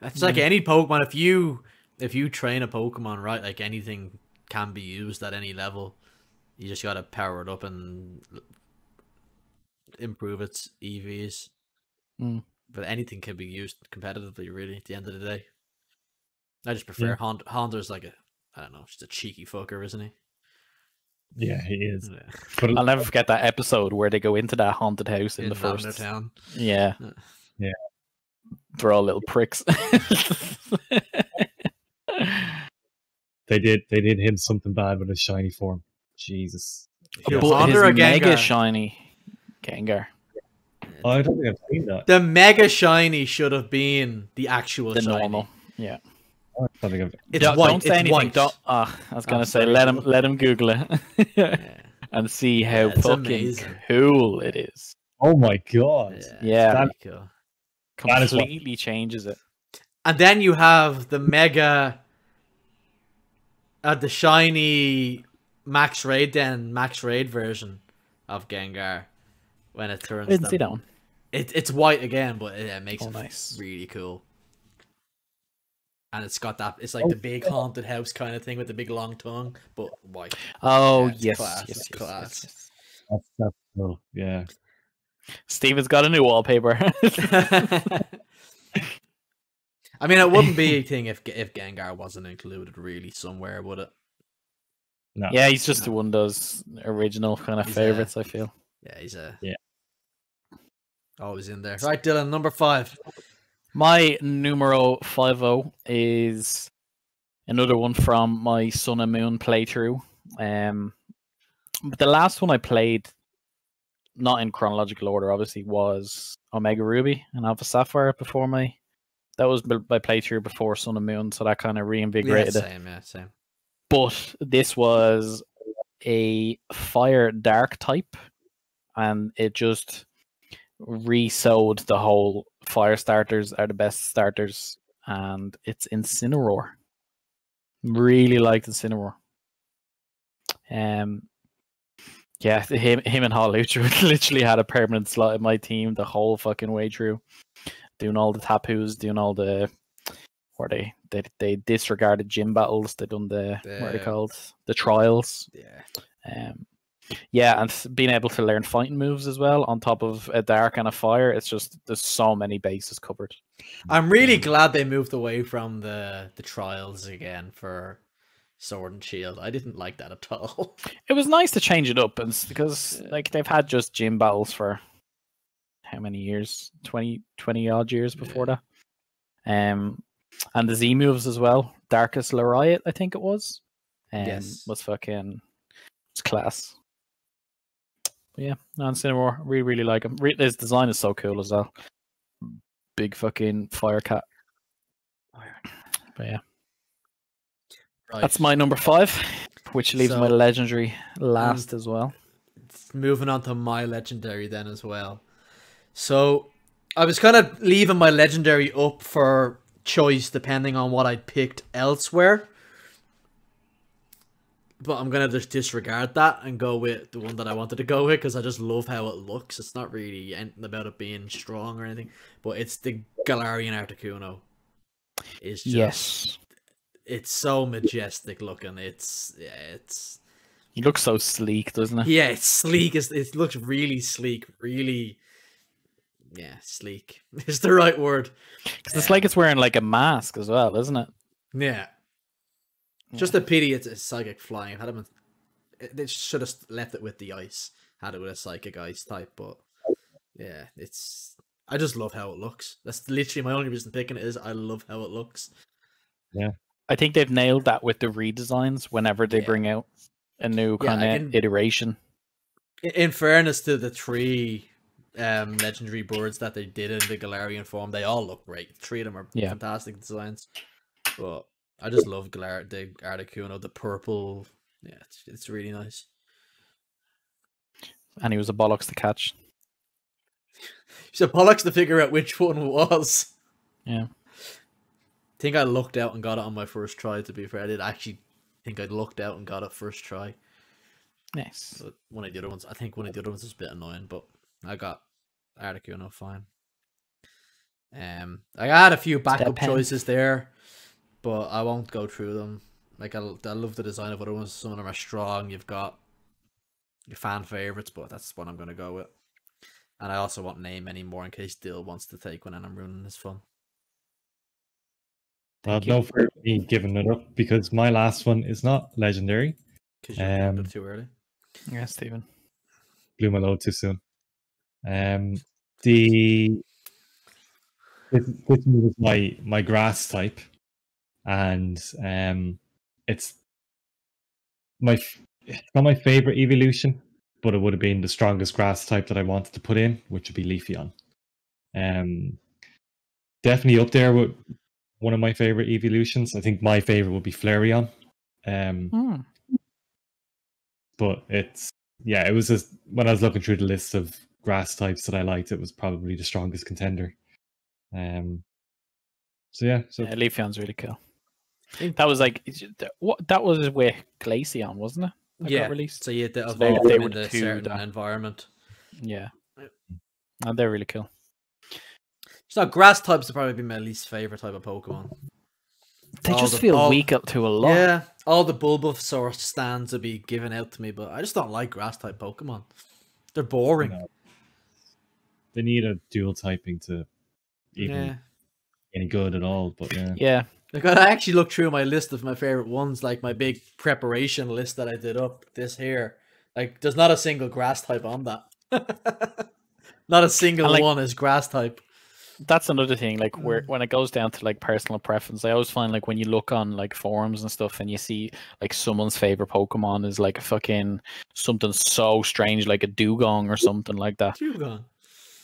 It's like any Pokemon. If you if you train a Pokemon right, like anything can be used at any level. You just gotta power it up and improve its EVs. Mm. But anything can be used competitively. Really, at the end of the day, I just prefer Yeah. Hon- Haunter's like a I don't know, just a cheeky fucker, isn't he? Yeah, he is. Yeah. But I'll never forget that episode where they go into that haunted house in, In the first. Town. Yeah. Yeah. Yeah. They're all little pricks. they did they did him something bad with his shiny form. Jesus. Yo, but Haunter or his mega Gengar? shiny Gengar. Oh, I don't think I've seen that. The Mega Shiny should have been the actual The shiny. normal. Yeah. I don't It's don't, white. don't say it's anything. white. Don't, ah, I was Oh, gonna say sorry, let him let him Google it Yeah. and see how Yeah, fucking amazing. cool it is. Oh my god. Yeah. That- pretty cool. That is what- Completely changes it. And then you have the mega, uh, the shiny Max Raid, then Max Raid version of Gengar when it turns. I didn't see that one. It, it's white again, but it, it makes Oh, it nice. really cool. And it's got that. It's like Oh, the big haunted house kind of thing with the big long tongue, but white. Oh Yeah, yes, class, yes, yes, class. yes, yes. That's that's cool. Yeah. Steven's got a new wallpaper. I mean, it wouldn't be a thing if if Gengar wasn't included really somewhere, would it? No. yeah, he's just one of those original kind of He's, favorites. I feel. Yeah, he's a Yeah. always in there. Right, Dylan, number five. My numero five is another one from my Sun and Moon playthrough. Um, but the last one I played, not in chronological order, obviously, was Omega Ruby and Alpha Sapphire before my. That was my playthrough before Sun and Moon, so that kind of Yeah, reinvigorated it. same, yeah, same. But this was a fire dark type, and it just re-sewed the whole fire starters are the best starters, and it's Incineroar. Really liked Incineroar. Um, yeah, him, him and Hall literally had a permanent slot in my team the whole fucking way through, doing all the Tapus, doing all the where they they they disregarded gym battles. They done the what are they called the trials. Yeah. Um, yeah, and s- being able to learn fighting moves as well on top of a dark and a fire. It's just there's so many bases covered. I'm really glad they moved away from the the trials again for Sword and Shield. I didn't like that at all. It was nice to change it up, and because like they've had just gym battles for how many years 20, 20 odd years before that. Um, and the Z moves as well. Darkest Lariat, I think it was. Um, Yes. was fucking it's class. But yeah, no, Incineroar, really, really like him. Re- his design is so cool as well. Big fucking fire cat. But yeah, Right. that's my number five, which leaves my So, um, legendary last as well. moving on to my legendary then as well. So I was kind of leaving my legendary up for choice depending on what I picked elsewhere. But I'm gonna just disregard that and go with the one that I wanted to go with because I just love how it looks. It's not really anything about it being strong or anything, but it's the Galarian Articuno. It's just, Yes, it's so majestic looking. It's yeah, it's he looks so sleek, doesn't it? yeah, it's sleek. It's, it looks really sleek. Really, yeah, sleek is the right word. 'Cause it's like it's wearing like a mask as well, isn't it? Yeah, just a pity it's a psychic flying. Had it been, it- they should have left it with the ice. Had it with a psychic ice type, but yeah, it's. I just love how it looks. That's literally my only reason picking it is I love how it looks. Yeah. I think they've nailed that with the redesigns whenever they Yeah. bring out a new Yeah, kind of can- iteration. In- In fairness to the three um, legendary birds that they did in the Galarian form, they all look great. Three of them are Yeah. fantastic designs. But I just love Galar- the Articuno, the purple. Yeah, it's, it's really nice. And he was a bollocks to catch. So Pollux to figure out which one was. Yeah. I think I looked out and got it on my first try. To be fair, I did actually think I looked out and got it first try. Nice. But one of the other ones, I think one of the other ones was a bit annoying, but I got Articuno fine. Um, I had a few backup choices there, but I won't go through them. Like I, I love the design of other ones. Some of them are strong. You've got your fan favorites, but that's what I'm gonna go with. And I also won't name any more in case Dill wants to take one, and I'm ruining his fun. Well, Thank you. no for me giving it up because my last one is not legendary. Because you um, too early. Yeah, Stephen. Blew my load too soon. Um, the this, this move is my my grass type, and um, it's my it's not my favorite evolution, but it would have been the strongest grass type that I wanted to put in, which would be Leafeon. Um, definitely up there with one of my favorite evolutions. I think my favorite would be Flareon. Um, Hmm. but it's yeah, it was just when I was looking through the list of grass types that I liked, it was probably the strongest contender. Um, so yeah, so Yeah, Leafeon's really cool. Think- That was like what that was with Glaceon, wasn't it? That yeah, got released. so you had to So they- evolve they them were in the a two certain that- environment. Yeah. Yep. And they're really cool. So grass types would probably be my least favorite type of Pokemon. They All just the- feel all- weak up to a lot. Yeah, all the Bulbasaur stands would be given out to me, but I just don't like grass type Pokemon. They're boring. No. they need a dual typing to even Yeah. any good at all. But yeah, Yeah. Like I actually looked through my list of my favorite ones, like my big preparation list that I did up. This here, like, there's not a single grass type on that. not a single like- one is grass type. That's another thing. Like where Mm. when it goes down to like personal preference, I always find like when you look on like forums and stuff and you see like someone's favorite Pokemon is like a fucking something so strange like a Dewgong or something like that. Dewgong.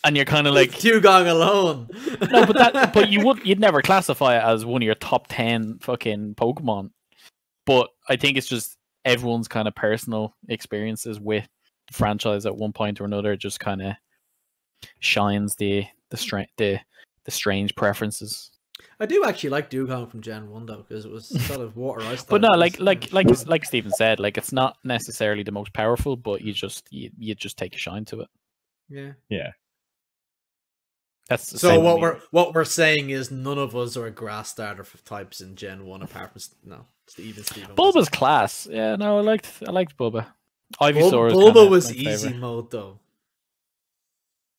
And you're kind of like Dewgong alone. no, but that but you would you'd never classify it as one of your top ten fucking Pokemon. But I think it's just everyone's kind of personal experiences with the franchise at one point or another just kind of shines the the stra- the the strange preferences. I do actually like Dewgong from Gen One though, because it was sort of water ice. But no, like like like like Stephen said, like it's not necessarily the most powerful, but you just you, you just take a shine to it. yeah. yeah, That's the So same what we're what we're saying is none of us are grass starter f- types in Gen One, apart from no, it's even Steven. Bulba's class. Yeah, no, I liked I liked Bulba. Bulba, Ivysaur is Bulba was easy favorite. mode though.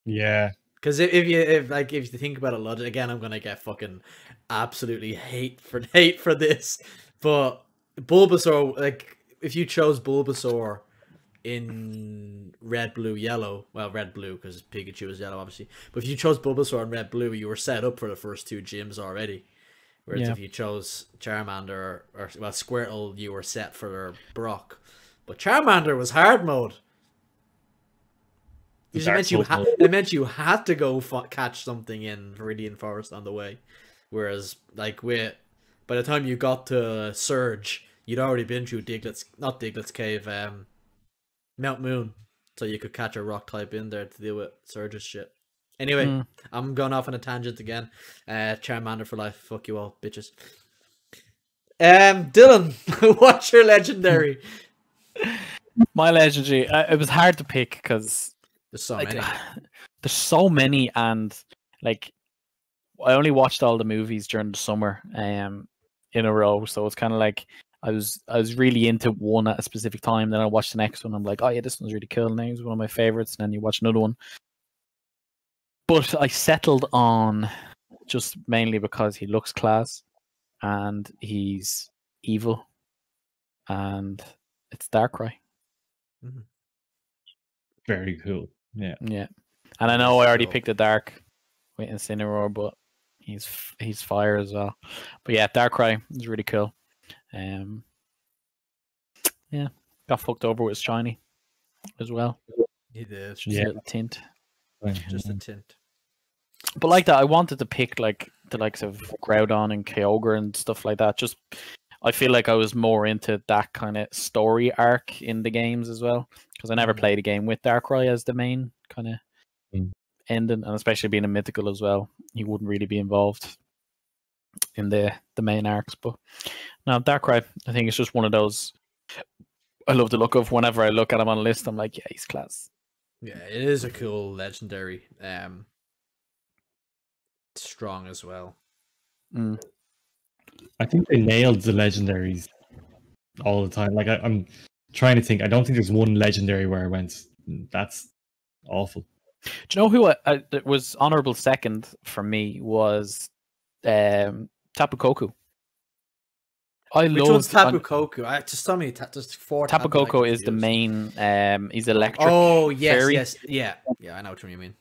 yeah. Because if, if you if like if you think about it, logic again, I'm gonna get fucking absolutely hate for hate for this. But Bulbasaur, like if you chose Bulbasaur in red, blue, yellow, well, red, blue because Pikachu is yellow, obviously. But if you chose Bulbasaur in red, blue, you were set up for the first two gyms already. Whereas Yeah. if you chose Charmander or, or well Squirtle, you were set for Brock. But Charmander was hard mode. It meant you ha- it meant you had to go f- catch something in Viridian Forest on the way, whereas like with by the time you got to Surge, you'd already been through Diglett's not Diglett's cave, um, Mount Moon, so you could catch a rock type in there to deal with Surge's shit. Anyway, Mm. I'm going off on a tangent again. Uh, Charmander for life. Fuck you all, bitches. Um, Dylan, what's your legendary? My legendary. Uh, it was hard to pick because There's so like, many. there's so many, and like I only watched all the movies during the summer, um, in a row. So it's kind of like I was I was really into one at a specific time. Then I watched the next one. I'm like, oh yeah, this one's really cool. And it's one of my favorites. And then you watch another one. But I settled on just mainly because he looks class, and he's evil, and it's Darkrai. Mm-hmm. Very cool. Yeah. Yeah. And I know I already So- picked a dark with Incineroar, but he's he's fire as well. But yeah, Darkrai is really cool. Um, yeah, got fucked over with shiny as well. He did. Just Yeah. a little tint. Just a tint. But like that, I wanted to pick like the likes of Groudon and Kyogre and stuff like that. Just I feel like I was more into that kind of story arc in the games as well because I never Mhm. played a game with Darkrai as the main kind of Mm. ending, and especially being a mythical as well, he wouldn't really be involved in the the main arcs. But now Darkrai, I think it's just one of those. I love the look of whenever I look at him on a list, I'm like, yeah, he's class. Yeah, it is a cool legendary. Um, strong as well. Mm. I think they nailed the legendaries all the time. Like I, I'm trying to think. I don't think there's one legendary where I went. "Mm, That's awful. Do you know who I, I, was honorable second for me was um, Tapu Koko. I Which love one's Tapu Koko? I just tell me. Ta- just four. Tapu Koko is the main. Um, he's electric Oh yes, fairy. yes, yeah, yeah. I know what you mean.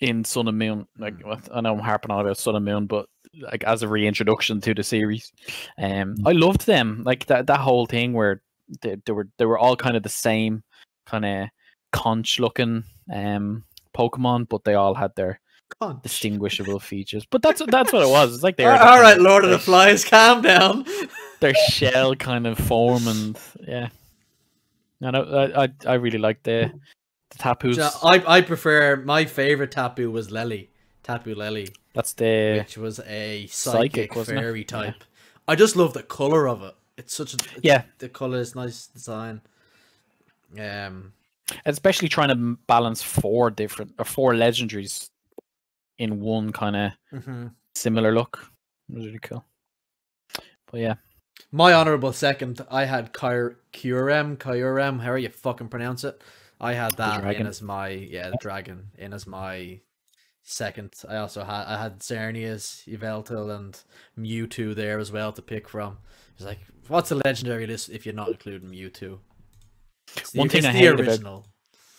in Sun and Moon. Like Mm. I know I'm harping on about Sun and Moon, but like as a reintroduction to the series, um, Mm. I loved them. Like that that whole thing where they, they were they were all kind of the same kind of conch looking um Pokemon, but they all had their Conch. distinguishable features. But that's that's what it was. It's like they were All the all kind right, Lord of the Flies, calm down. their shell kind of form and yeah. No, I I, I really like the the Tapus. So I I prefer my favorite Tapu was Lele, Tapu Lele, That's the which was a Psychic, psychic, wasn't it? fairy Yeah. type. I just love the color of it. It's such a Yeah. The color is nice design. Um, especially trying to balance four different or four legendaries in one kind of mhm. similar look. It was really cool. But yeah, my honorable second, I had Kyr- Kyurem, Kyurem, however you fucking pronounce it. I had that in as my yeah, the dragon in as my second. I also had I had Xerneas, Yveltal, and Mewtwo there as well to pick from. It's like, what's a legendary list if you're not including Mewtwo? It's the, One thing it's I the hated about-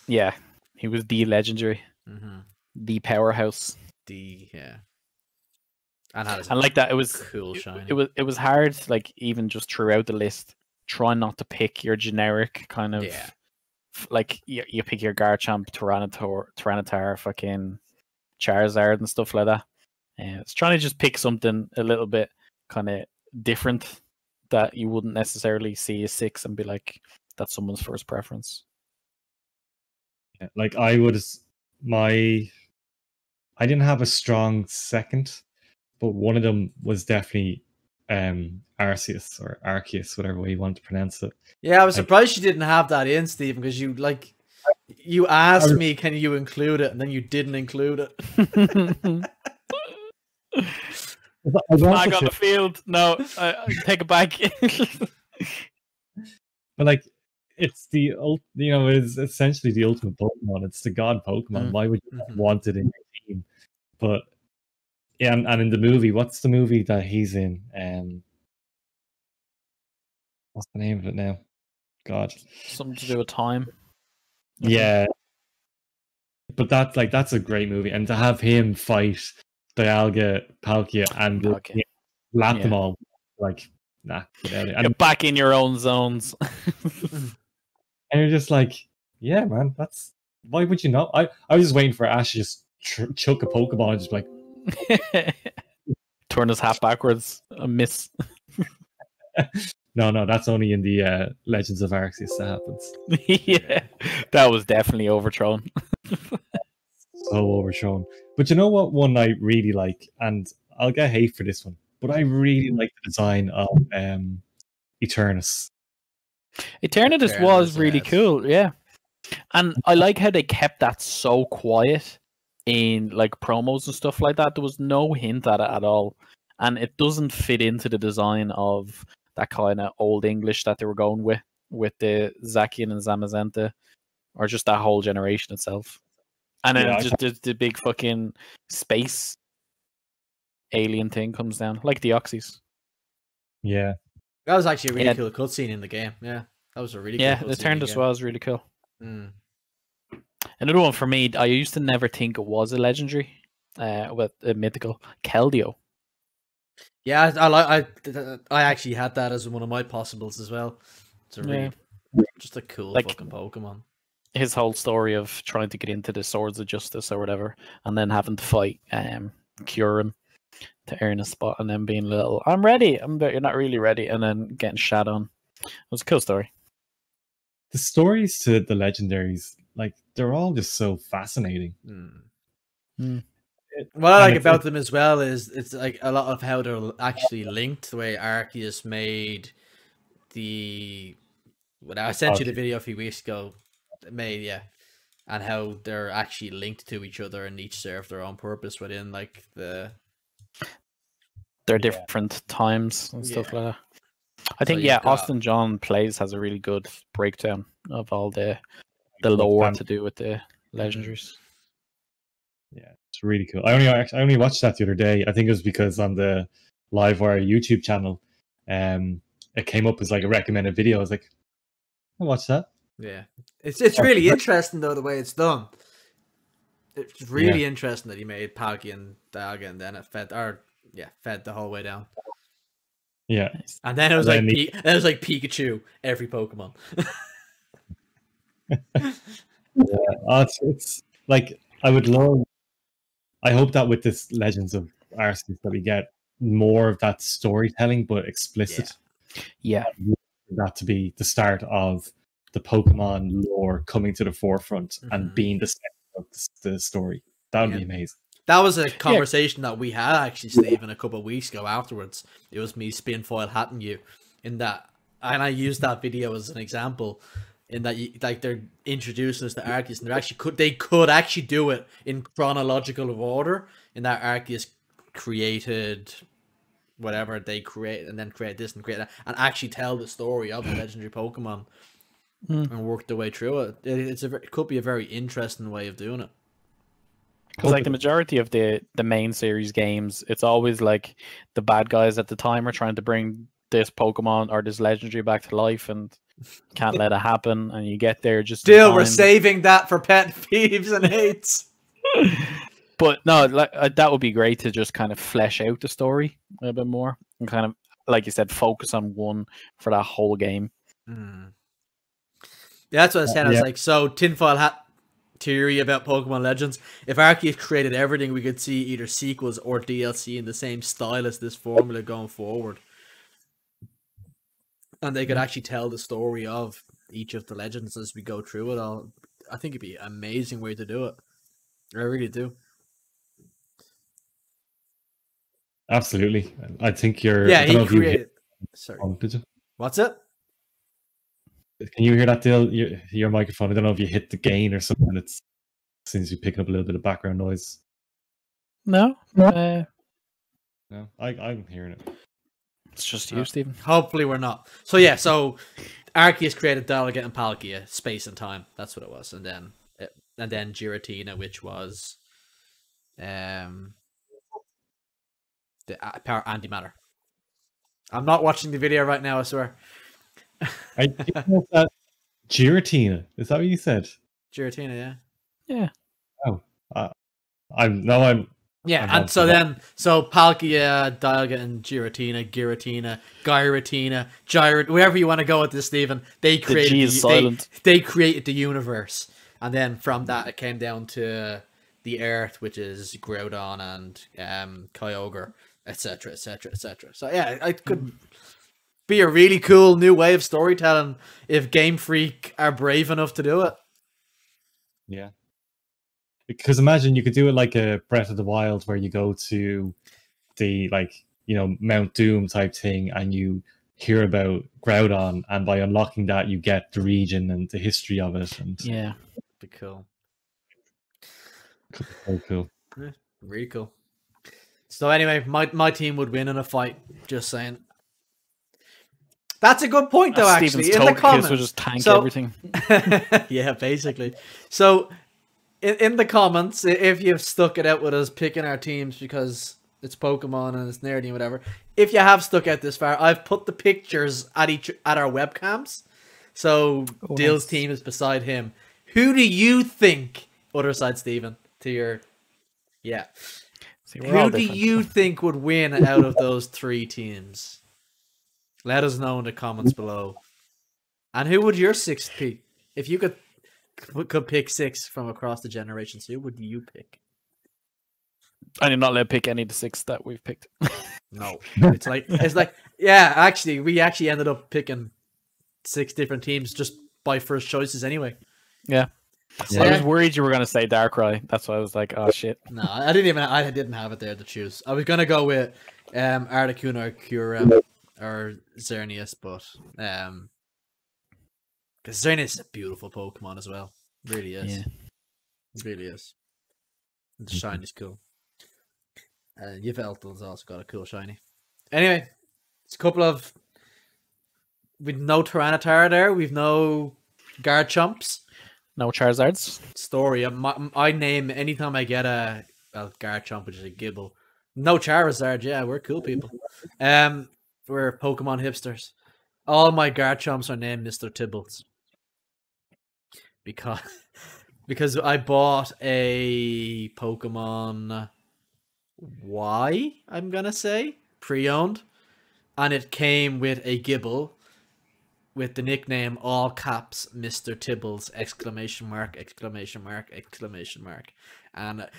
yeah, he was the legendary, hmm the powerhouse, The yeah, and had and like that, it was cool it- shiny. It was it was hard, like even just throughout the list, try not to pick your generic kind of Yeah. f- like you, you pick your Garchomp, Tyranitar, Tyranitar, fucking Charizard and stuff like that. And it's trying to just pick something a little bit kind of different that you wouldn't necessarily see a six and be like, that's someone's first preference. Yeah, Like I would, my, I didn't have a strong second, but one of them was definitely um Arceus or Arceus, whatever way you want to pronounce it. Yeah, I was Like- surprised you didn't have that in, Stephen, because you like you asked was- me, can you include it, and then you didn't include it. I Flag wanted on the field. No, I, I take it back. but like it's the ult, you know, it's essentially the ultimate Pokemon. It's the god Pokemon. Mm. Why would you not Mhm. want it in your team? But yeah, and, and in the movie, what's the movie that he's in? Um, what's the name of it now? God, Something to do with time. Yeah. But that's like that's a great movie, and to have him fight Dialga, Palkia, and yeah, lap them all, like nah, get. You're And, back in your own zones. and you're just like, yeah, man, that's why would you not? I I was just waiting for Ash to just tr- chuck a Pokeball and just be like, Turn his hat backwards. A miss. no, no, that's only in the uh, Legends of Arceus that happens. yeah, that was definitely overthrown. So overthrown. But you know what one I really like, and I'll get hate for this one, but I really like the design of um Eternus. Eternatus Eternatus, was really yes. cool, yeah. And I like how they kept that so quiet in like promos and stuff like that. There was no hint at it at all. And it doesn't fit into the design of that kind of old English that they were going with, with the Zacian and Zamazenta, or just that whole generation itself. And then Yeah, just the, the big fucking space alien thing comes down, like Deoxys. Yeah. That was actually a really Yeah. cool cutscene in the game. Yeah, that was a really Yeah, cool the turn as well game. was really cool. Mm. Another one for me, I used to never think it was a legendary uh, with a mythical Keldeo. Yeah, I, I like. I I actually had that as one of my possibles as well. It's a Yeah. really just a cool Like- fucking Pokemon. His whole story of trying to get into the Swords of Justice or whatever, and then having to fight um Kyurem to earn a spot, and then being a little, I'm ready, I'm but you're not really ready, and then getting shat on. It was a cool story. The stories to the legendaries, like they're all just so fascinating. Hmm. It- What I like it's- about them as well is it's like a lot of how they're actually linked. The way Arceus made the, well, I sent you the video a few weeks ago. Made yeah, and how they're actually linked to each other and each serve their own purpose within like the They're Yeah. different times and stuff Yeah. like that. I think you've yeah, Austin John plays has a really good breakdown of all the the Like, lore to do with the legendaries. Yeah, it's really cool. I only I only watched that the other day. I think it was because on the live Livewire YouTube channel, um, it came up as like a recommended video. I was like, I watched that. yeah. It's it's really but- interesting though the way it's done. It's really interesting that he made Palkia and Dialga and then it fed or yeah fed the whole way down. Yeah, And then it was And like then Pi- then it was like Pikachu every Pokemon. Oh, it's, it's like I would love. I hope that with this Legends of Arceus that we get more of that storytelling, but explicit. Yeah, That to be the start of the Pokemon lore coming to the forefront and Mhm. being the center of the, the story. That would be amazing. That was a conversation that we had actually, Stephen, a couple of weeks ago. Afterwards, it was me spin foil hatting you in that, and I used that video as an example. In that, you, like they're introducing us to Arceus, and they actually could they could actually do it in chronological order. In that Arceus created whatever they create, and then create this and create that, and actually tell the story of the legendary Pokemon Hmm. and work their way through it. it it's a it could be a very interesting way of doing it. because like the majority of the the main series games, it's always like the bad guys at the time are trying to bring this Pokemon or this legendary back to life and can't let it happen, and you get there just Still, we're saving that for pet peeves and hates. But no, like uh, that would be great to just kind of flesh out the story a bit more and kind of, like you said, focus on one for that whole game. Yeah, that's what I said. I was Yeah. like, so tinfoil hat theory about Pokemon Legends. If Arceus created everything, we could see either sequels or DLC in the same style as this formula going forward. And they could actually tell the story of each of the legends as we go through it all. I think it'd be an amazing way to do it. I really do. Absolutely. I think you're. Yeah, he know if you hit- created. Sorry, oh, did you? what's it? Can you hear that, Dale? Your, your microphone. I don't know if you hit the gain or something. It's seems to be picking up a little bit of background noise. No, uh, No, I, I'm hearing it. It's just Uh, you, Stephen. Hopefully, we're not. So yeah, so Arceus created Dialga and Palkia, space and time. That's what it was, and then it, and then Giratina, which was um the uh, power antimatter. I'm not watching the video right now. I swear. I think that Giratina. Is that what you said? Giratina, yeah. Yeah, Oh, uh, I'm no, I'm Yeah, and so that. then, so Palkia, Dialga, and Giratina, Giratina, Gyratina, Gyrat, wherever you want to go with this, Stephen, they the created G is they- silent. they created the universe, and then from that it came down to the Earth, which is Groudon and um Kyogre, etc., etc., etc. So yeah, it could be a really cool new way of storytelling if Game Freak are brave enough to do it. yeah. Because imagine you could do it like a Breath of the Wild, where you go to the like you know Mount Doom type thing, and you hear about Groudon, and by unlocking that, you get the region and the history of it, and Yeah, Be cool, so cool. really cool. So anyway, my my team would win in a fight. Just saying. That's a good point, though. Stephen's Actually, in the Togekiss comments, will just tank So- everything. yeah, basically. So, in, in the comments, if you've stuck it out with us picking our teams because it's Pokemon and it's nerdy and whatever, if you have stuck out this far, I've put the pictures at each at our webcams. So Oh, Dill's nice. team is beside him. Who do you think? Other side, Stephen. To your, yeah. See, Who do you think would win out of those three teams? Let us know in the comments below. And who would your sixth pick? If you could could pick six from across the generations, who would you pick? I did not let pick any of the six that we've picked. No, it's like it's like yeah. Actually, we actually ended up picking six different teams just by first choices anyway. Yeah. So, I was worried you were gonna say Darkrai. That's why I was like, oh shit. No, I didn't even. I didn't have it there to choose. I was gonna go with um Articuno or Kyurem or Xerneas, but um, because Xerneas is a beautiful Pokemon as well. Really is. Yeah. It really is. The shiny's cool. And Yveltal's also got a cool shiny. Anyway, it's a couple of with no Tyranitar there. We've no Garchomps No Charizards. story. I, I name anytime I get a well, Garchomp, which is a Gible. No Charizard, yeah, we're cool people. Um, we're Pokemon hipsters. All my Garchomps are named Mister Tibbles because because I bought a Pokemon Y. I'm gonna say pre-owned, and it came with a Gible with the nickname all caps Mr. Tibbles exclamation mark exclamation mark exclamation mark and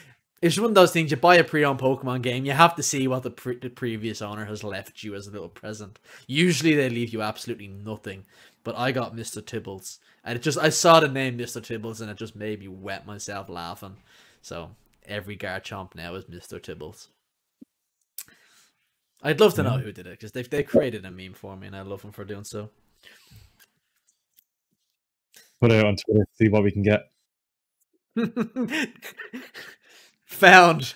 it's one of those things you buy a pre-owned Pokemon game you have to see what the, pre- the previous owner has left you as a little present usually they leave you absolutely nothing but I got Mr. Tibbles and it just I saw the name Mr. Tibbles and it just made me wet myself laughing so every Garchomp now is Mr. Tibbles I'd love to know who did it because they they created a meme for me and I love them for doing so Put it on Twitter, see what we can get. Found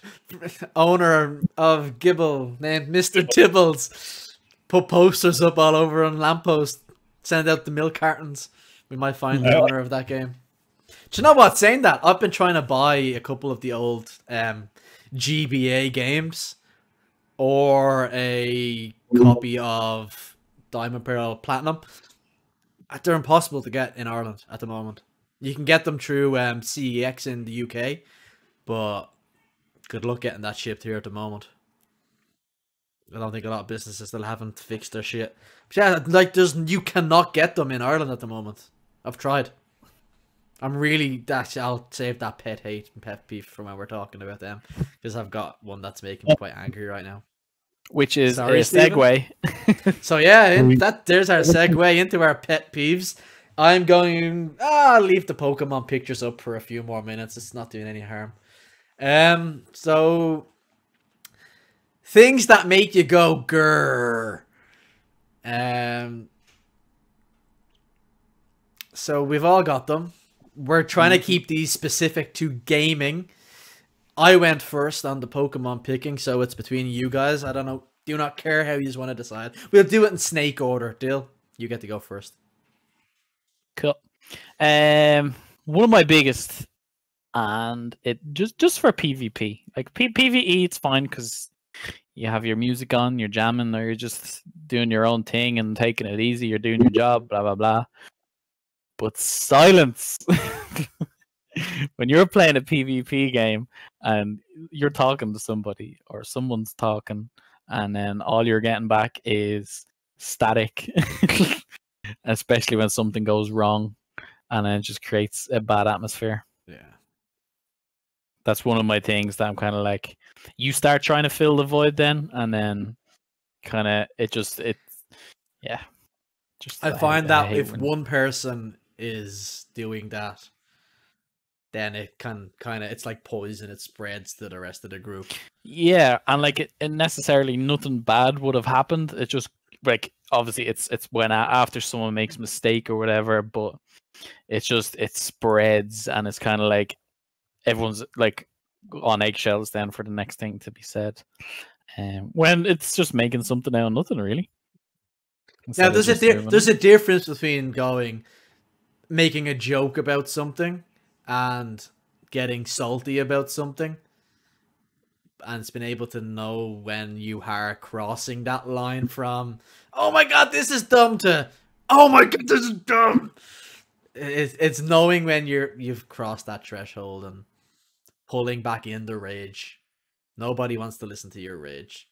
owner of Gible named Mr. Tibbles. Put posters up all over on lamppost. Send out the milk cartons. We might find the owner of that game. Do you know what? Saying that, I've been trying to buy a couple of the old um, GBA games or a copy of Diamond Pearl Platinum. Uh, They're impossible to get in Ireland at the moment. You can get them through um, CEX in the UK, but good luck getting that shipped here at the moment. I don't think a lot of businesses still haven't fixed their shit. But yeah, like there's you cannot get them in Ireland at the moment. I've tried. I'm really that I'll save that pet hate and pet peeve from when we're talking about them because I've got one that's making me quite angry right now. Which is Sorry, a segue. So yeah, that there's our segue into our pet peeves. I'm going. Ah, leave the Pokemon pictures up for a few more minutes. It's not doing any harm. Um. So things that make you go grrr. Um. So we've all got them. We're trying to keep these specific to gaming. I went first on the Pokemon picking, so it's between you guys. I don't know. Do not care how you just want to decide. We'll do it in snake order. Deal. You get to go first. Cool. Um, one of my biggest, and it just just for PvP, like P- PVE, it's fine because you have your music on, you're jamming, or you're just doing your own thing and taking it easy. You're doing your job, blah blah blah. But silence. when you're playing a PvP game and you're talking to somebody or someone's talking, and then all you're getting back is static. especially when something goes wrong and then it just creates a bad atmosphere. Yeah. That's one of my things that I'm kind of like you start trying to fill the void then and then kind of it just it yeah. Just I find that hate if when- one person is doing that, then it can kind of it's like poison. It spreads to the rest of the group. Yeah, and like it, it necessarily nothing bad would have happened. It just like obviously it's it's when after someone makes mistake or whatever, but it's just it spreads and it's kind of like everyone's like on eggshells then for the next thing to be said. Um, when it's just making something out of nothing really. Instead Now there's a there's a difference between going making a joke about something and getting salty about something. And it's been able to know when you are crossing that line from "Oh my god, this is dumb" to "Oh my god, this is dumb." It's it's knowing when you're you've crossed that threshold and pulling back in the rage. Nobody wants to listen to your rage.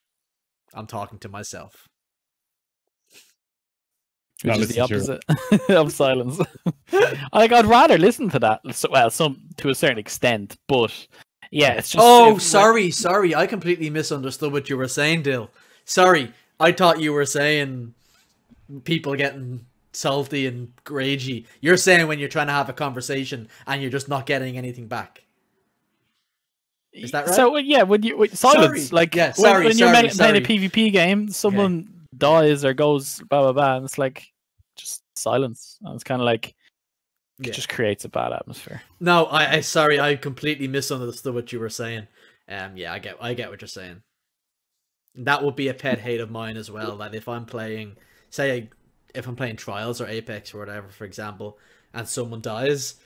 I'm talking to myself. which is the listen opposite of silence. like I'd rather listen to that. So, well, some to a certain extent, but yeah, it's just. oh, if- sorry, sorry. I completely misunderstood what you were saying, Dill. Sorry. I thought you were saying people getting salty and ragey. You're saying when you're trying to have a conversation and you're just not getting anything back. Is that right? So yeah, when you when, silence, Sorry. like Yeah, when- sorry, when, you're sorry, playing a. PvP game, someone dies or goes blah blah blah, and it's like just silence. And it's kind of like it Yeah. just creates a bad atmosphere. No, I, I sorry, I completely misunderstood what you were saying. Um, yeah, I get, I get what you're saying. That would be a pet hate of mine as well. That if I'm playing, say, if I'm playing Trials or Apex or whatever, for example, and someone dies,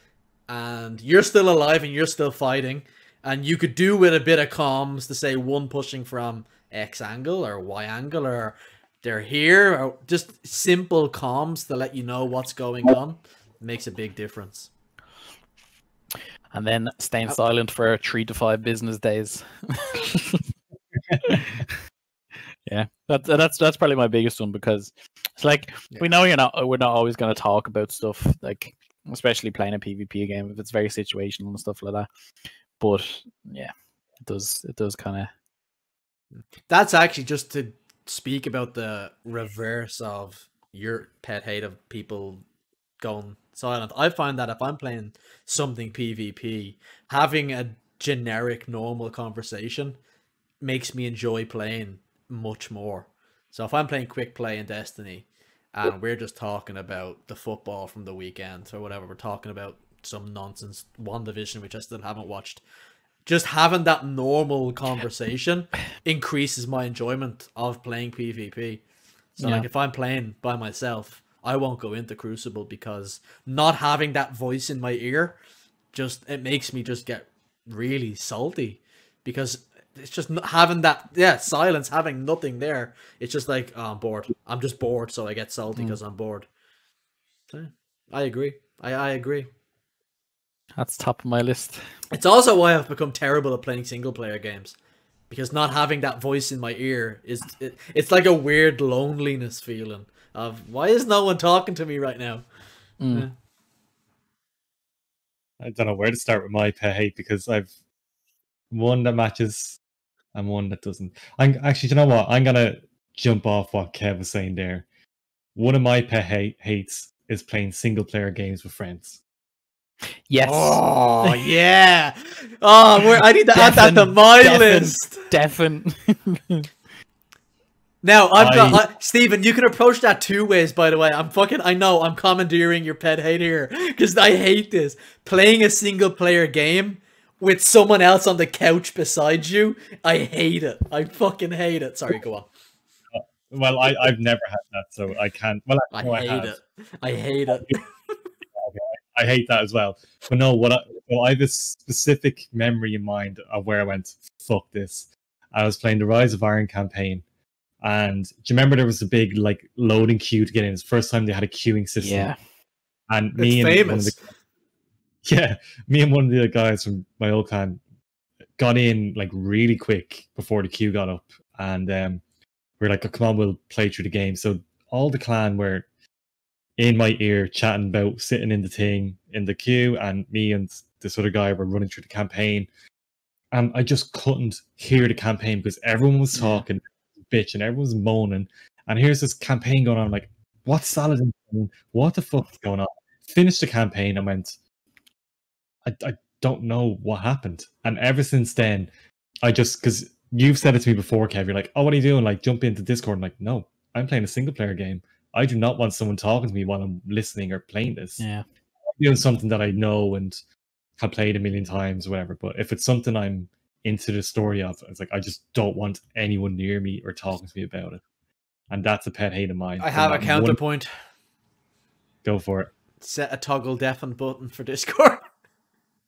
and you're still alive and you're still fighting, and you could do with a bit of comms to say one pushing from X angle or Y angle or they're here or just simple comms to let you know what's going on makes a big difference. And then staying silent for three to five business days. yeah, that's that's that's probably my biggest one because it's like we know you're not we're not always going to talk about stuff like especially playing a PvP game if it's very situational and stuff like that. But yeah, it does it does kind of That's actually just to speak about the reverse of your pet hate of people going silent. I find that if I'm playing something PvP, having a generic normal conversation makes me enjoy playing much more. So if I'm playing quick play in Destiny and we're just talking about the football from the weekend or whatever, we're talking about some nonsense WandaVision which I still haven't watched. Just having that normal conversation increases my enjoyment of playing PvP. So like if I'm playing by myself, I won't go into Crucible because not having that voice in my ear just it makes me just get really salty because it's just not having that yeah silence having nothing there it's just like oh, i'm bored i'm just bored so i get salty Mm. because i'm bored So, i agree I, I agree that's top of my list. it's also why i've become terrible at playing single player games because not having that voice in my ear is it, it's like a weird loneliness feeling of why is no one talking to me right now Mm. I don't know where to start with my pet hate because I've one that matches and one that doesn't. I'm actually, you know what? I'm gonna jump off what Kev was saying there. One of my pet hate, hates is playing single player games with friends. Yes, oh yeah oh we're, i need to add that to Deafened, my deafened. list definitely. Now I've got I- uh, Stephen. You can approach that two ways. By the way, I'm fucking. I know I'm commandeering your pet hate here because I hate this playing a single player game with someone else on the couch beside you. I hate it. I fucking hate it. Sorry, go on. Uh, well, I, I've never had that, so I can't. Well, I I hate have. it. I hate it. I hate that as well. But no, what I, well, I have a specific memory in mind of where I went, fuck this. I was playing the Rise of Iron campaign. And do you remember there was a big like loading queue to get in? It's the first time they had a queuing system. yeah, And It's me and one of the, yeah, me and one of the guys from my old clan got in like really quick before the queue got up. And um, we are like, oh, come on, we'll play through the game. So all the clan were in my ear chatting about sitting in the thing in the queue, and me and this other guy were running through the campaign. And I just couldn't hear the campaign because everyone was talking, bitch, and everyone was moaning. And here's this campaign going on. I'm like, what's Saladin doing? What the fuck is going on? Finished the campaign and went, I, I don't know what happened. And ever since then, I just, because you've said it to me before, Kev, you're like, oh, what are you doing? Like, jump into Discord. I'm like, no, I'm playing a single player game. I do not want someone talking to me while I'm listening or playing this. yeah. doing something that I know and have played a million times or whatever. But if it's something I'm into the story of, it's like I just don't want anyone near me or talking to me about it. And that's a pet hate of mine. I have a that one- counterpoint. Go for it. Set a toggle deafen button for Discord,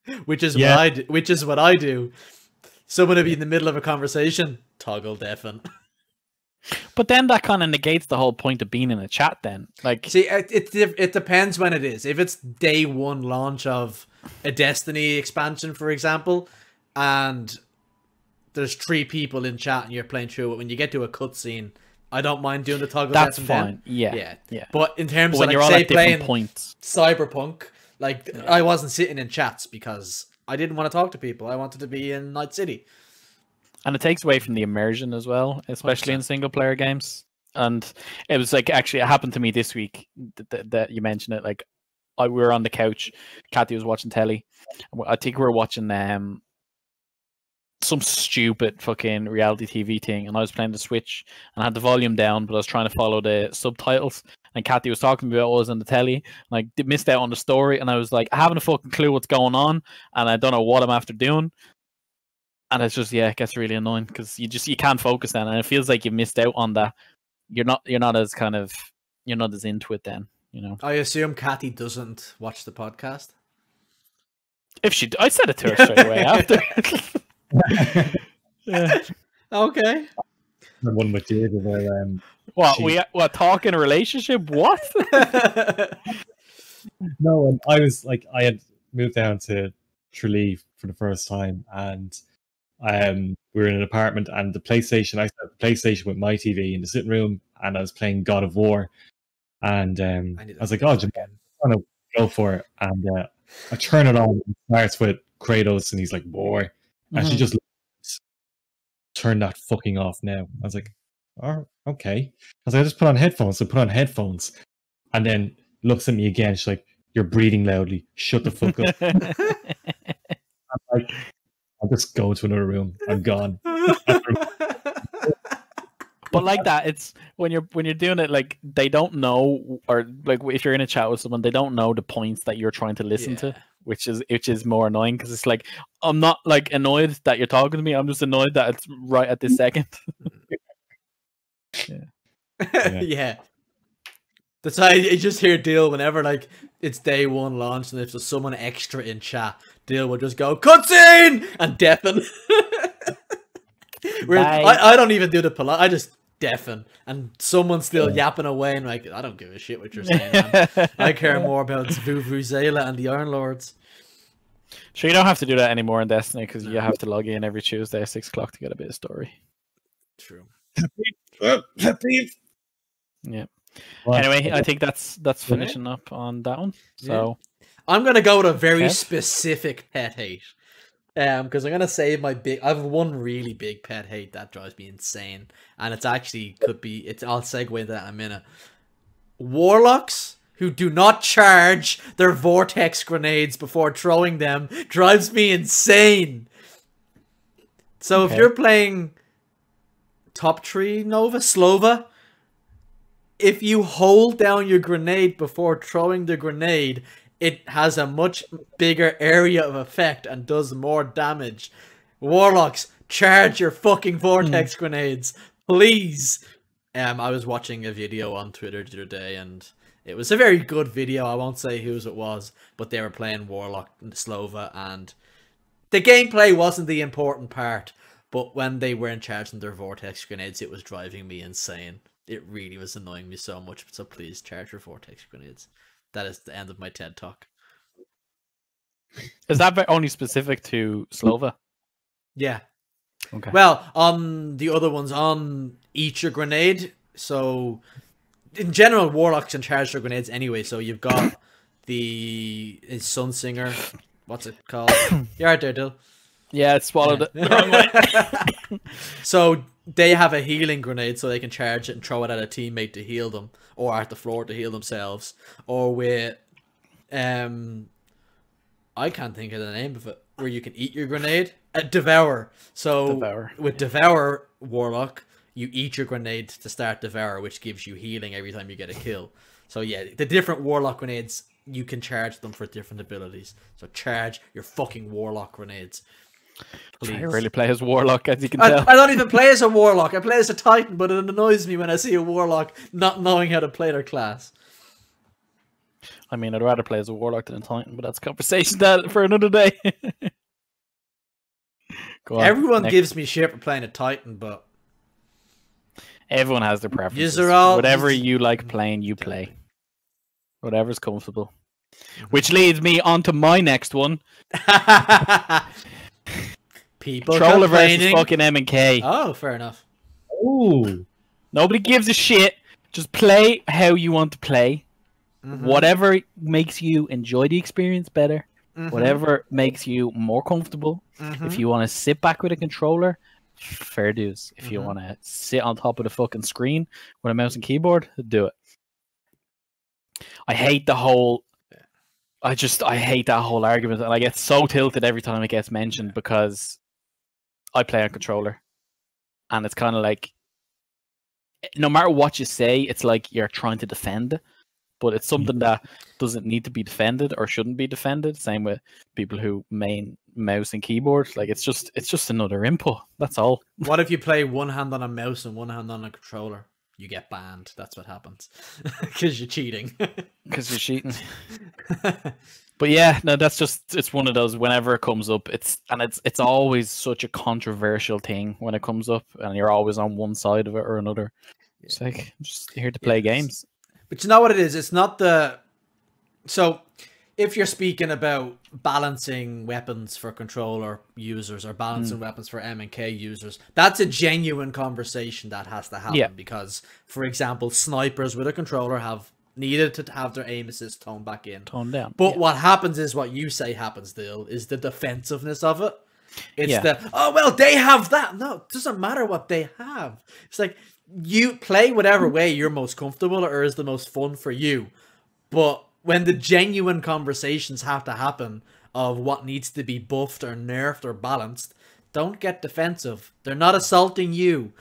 which is Yeah. what I do, which is what I do. Someone will be in the middle of a conversation. Toggle deafen. But then that kind of negates the whole point of being in a chat. Then, like, See, it, it it depends when it is. If it's day one launch of a Destiny expansion, for example, and there's three people in chat and you're playing through it. When you get to a cutscene, I don't mind doing the toggle. That's left and down. fine. Yeah. Yeah. Yeah. But in terms But when of you're like, all say playing points. Cyberpunk, like I wasn't sitting in chats because I didn't want to talk to people. I wanted to be in Night City. and it takes away from the immersion as well, especially in 100%. single player games. And it was like actually it happened to me this week that, that, that you mentioned it. Like I we were on the couch, Kathy was watching telly. I think we were watching um some stupid fucking reality TV thing, and I was playing the Switch and I had the volume down, but I was trying to follow the subtitles. And Kathy was talking about what was on the telly, Like I d- missed out on the story, and I was like, I haven't a fucking clue what's going on, and I don't know what I'm after doing and it's just yeah, it gets really annoying because you just you can't focus then, and it feels like you missed out on that. You're not you're not as kind of you're not as into it then, you know. I assume Kathy doesn't watch the podcast. If she, I said it to her straight away after. yeah. Okay. The one with Diego where um, What She- we what talking a relationship? What? no, and I was like, I had moved down to Tralee for the first time, and um, we were in an apartment, and the PlayStation, I set the PlayStation with my TV in the sitting room, and I was playing God of War, and um, I, need was like, oh, play again. I'm gonna go for it, and uh, I turn it on, and it starts with Kratos, and he's like, boy, and she Mhm. just turn that fucking off now. I was like, oh, okay. I was like, I just put on headphones. So put on headphones, and then looks at me again. She's like, "You're breathing loudly. Shut the fuck up." I'm like, I'll just go to another room. I'm gone. but like that, it's when you're when you're doing it like they don't know, or like if you're in a chat with someone, they don't know the points that you're trying to listen to. Which is which is more annoying because it's like I'm not like annoyed that you're talking to me. I'm just annoyed that it's right at this second. yeah. Yeah. That's why you just hear Deal whenever like it's day one launch and if there's someone extra in chat, Deal will just go cutscene and deafen. I, I don't even do the polite. I just deafen and someone's still yapping away and like I don't give a shit what you're saying. Man. I care more about Vuvuzela and the Iron Lords. Sure, you don't have to do that anymore in Destiny because you have to log in every Tuesday at six o'clock to get a bit of story. True. Yeah. Well, Anyway, I think that's that's Okay. finishing up on that one. Yeah. So I'm gonna go with a very Kev? specific pet hate. Um, because I'm gonna save my big. I have one really big pet hate that drives me insane, and it's actually could be. It's. I'll segue into that in a minute. Warlocks who do not charge their vortex grenades before throwing them drives me insane. So if you're playing top tree Nova Slova, if you hold down your grenade before throwing the grenade, it has a much bigger area of effect and does more damage. Warlocks, charge your fucking vortex grenades, please. Um, I was watching a video on Twitter the other day, and it was a very good video. I won't say whose it was, but they were playing Warlock and Slova, and the gameplay wasn't the important part. But when they were in charge of their vortex grenades, it was driving me insane. It really was annoying me so much. So please charge your vortex grenades. That is the end of my TED talk. is that only specific to Slova? Yeah. Okay. Well, on the other ones, um, on each your grenade. So, in general, warlocks can charge their grenades anyway. So you've got the Sunsinger. What's it called? You're right there, Dill. Yeah, it swallowed it. the wrong way. so they have a healing grenade, so they can charge it and throw it at a teammate to heal them, or at the floor to heal themselves, or with, um, I can't think of the name of it, where you can eat your grenade. Uh, devour. So Devour, with devour warlock, you eat your grenade to start devour, which gives you healing every time you get a kill. So yeah, the different warlock grenades you can charge them for different abilities. So charge your fucking warlock grenades. I really play as Warlock, as you can I, tell. I don't even play as a warlock. I play as a titan, but it annoys me when I see a warlock not knowing how to play their class. I mean, I'd rather play as a Warlock than a Titan, but that's a conversation that for another day. Go on. Everyone next. gives me shit for playing a titan, but Everyone has their preferences. all- Whatever you like playing, you play. Whatever's comfortable. Which leads me on to my next one. People Controller versus fucking M and K. Oh, fair enough. Ooh. Nobody gives a shit. Just play how you want to play. Mhm. Whatever makes you enjoy the experience better. Mhm. Whatever makes you more comfortable. Mhm. If you want to sit back with a controller, fair dues. If you Mhm. want to sit on top of the fucking screen with a mouse and keyboard, do it. I hate the whole. I just I hate that whole argument, and I get so tilted every time it gets mentioned because I play on controller, and it's kind of like no matter what you say, it's like you're trying to defend, but it's something mm-hmm. that doesn't need to be defended or shouldn't be defended. Same with people who main mouse and keyboard. Like it's just it's just another input. That's all. What if you play one hand on a mouse and one hand on a controller? You get banned. That's what happens because you're cheating. Because you're cheating. But yeah, no, that's just it's one of those. Whenever it comes up, it's and it's it's always such a controversial thing when it comes up, and you're always on one side of it or another. It's like I'm just here to play Yes. games. But you know what it is? It's not the. So, if you're speaking about balancing weapons for controller users or balancing hmm. weapons for M and K users, that's a genuine conversation that has to happen. Yeah. Because, for example, snipers with a controller have needed to have their aim assist toned back in. Tone down. But Yeah. what happens is what you say happens, Dill, is the defensiveness of it. It's Yeah. the oh well they have that. No, it doesn't matter what they have. It's like you play whatever way you're most comfortable or is the most fun for you. But when the genuine conversations have to happen of what needs to be buffed or nerfed or balanced, don't get defensive. They're not assaulting you.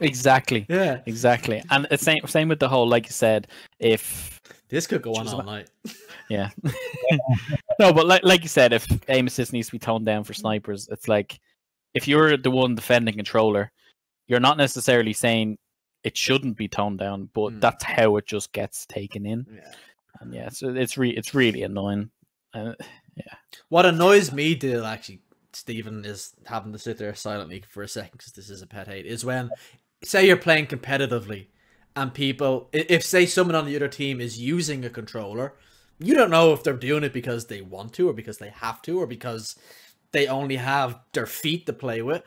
exactly. Yeah. Exactly. And it's same same with the whole, like you said, if This could go on all about- night. yeah. no, but like like you said, if aim assist needs to be toned down for snipers, it's like if you're the one defending controller, you're not necessarily saying it shouldn't be toned down, but Mm. that's how it just gets taken in. Yeah. And yeah, so it's re- it's really annoying. Uh, What annoys me, Dill, actually, Stephen, is having to sit there silently for a second because this is a pet hate, is when, say, you're playing competitively and people, if, say, someone on the other team is using a controller, you don't know if they're doing it because they want to or because they have to or because they only have their feet to play with.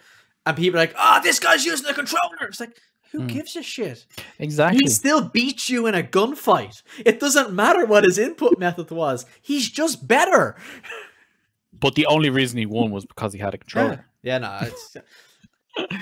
And people are like, oh, this guy's using a controller. It's like, who Mm. gives a shit? exactly. He still beats you in a gunfight. It doesn't matter what his input method was. He's just better. But the only reason he won was because he had a controller. Yeah, no, it's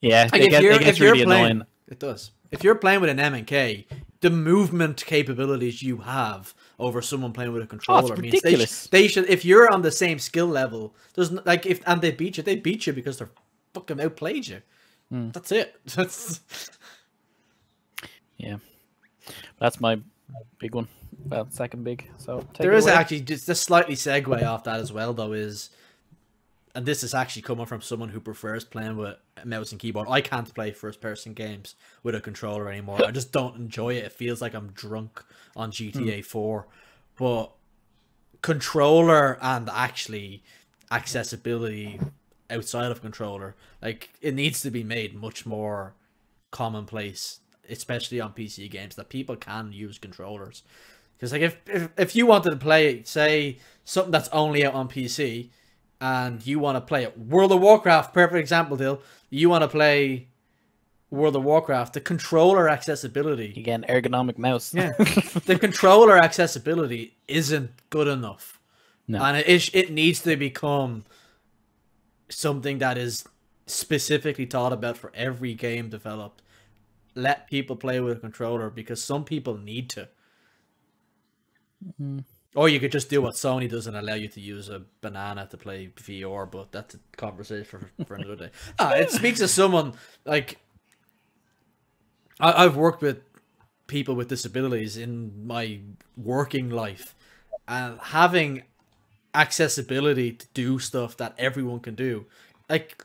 Yeah, Like, it, get, it gets really playing- annoying. it does. If you're playing with an M and K, the movement capabilities you have over someone playing with a controller means they, sh- ridiculous. they should. If you're on the same skill level, there's n- like if and they beat you, they beat you because they're fucking outplayed you. Hmm. That's it. That's yeah. That's my big one. Well, second big. So take there is away. actually just a slightly segue off that as well, though. Is and this is actually coming from someone who prefers playing with a mouse and keyboard. I can't play first person games with a controller anymore. I just don't enjoy it. It feels like I'm drunk on GTA hmm. 4. But controller and actually accessibility outside of controller, like it needs to be made much more commonplace, especially on PC games, that people can use controllers. Because like if, if if you wanted to play, say something that's only out on PC, and you want to play it, World of Warcraft, perfect example, Dill. You want to play World of Warcraft, the controller accessibility, again ergonomic mouse. Yeah. the controller accessibility isn't good enough, No. and it is, it needs to become something that is specifically thought about for every game developed. Let people play with a controller because some people need to. Mhm. Or you could just do what Sony does and allow you to use a banana to play VR, but that's a conversation for, for another day. Ah, it speaks of someone like I, I've worked with people with disabilities in my working life, and having accessibility to do stuff that everyone can do, like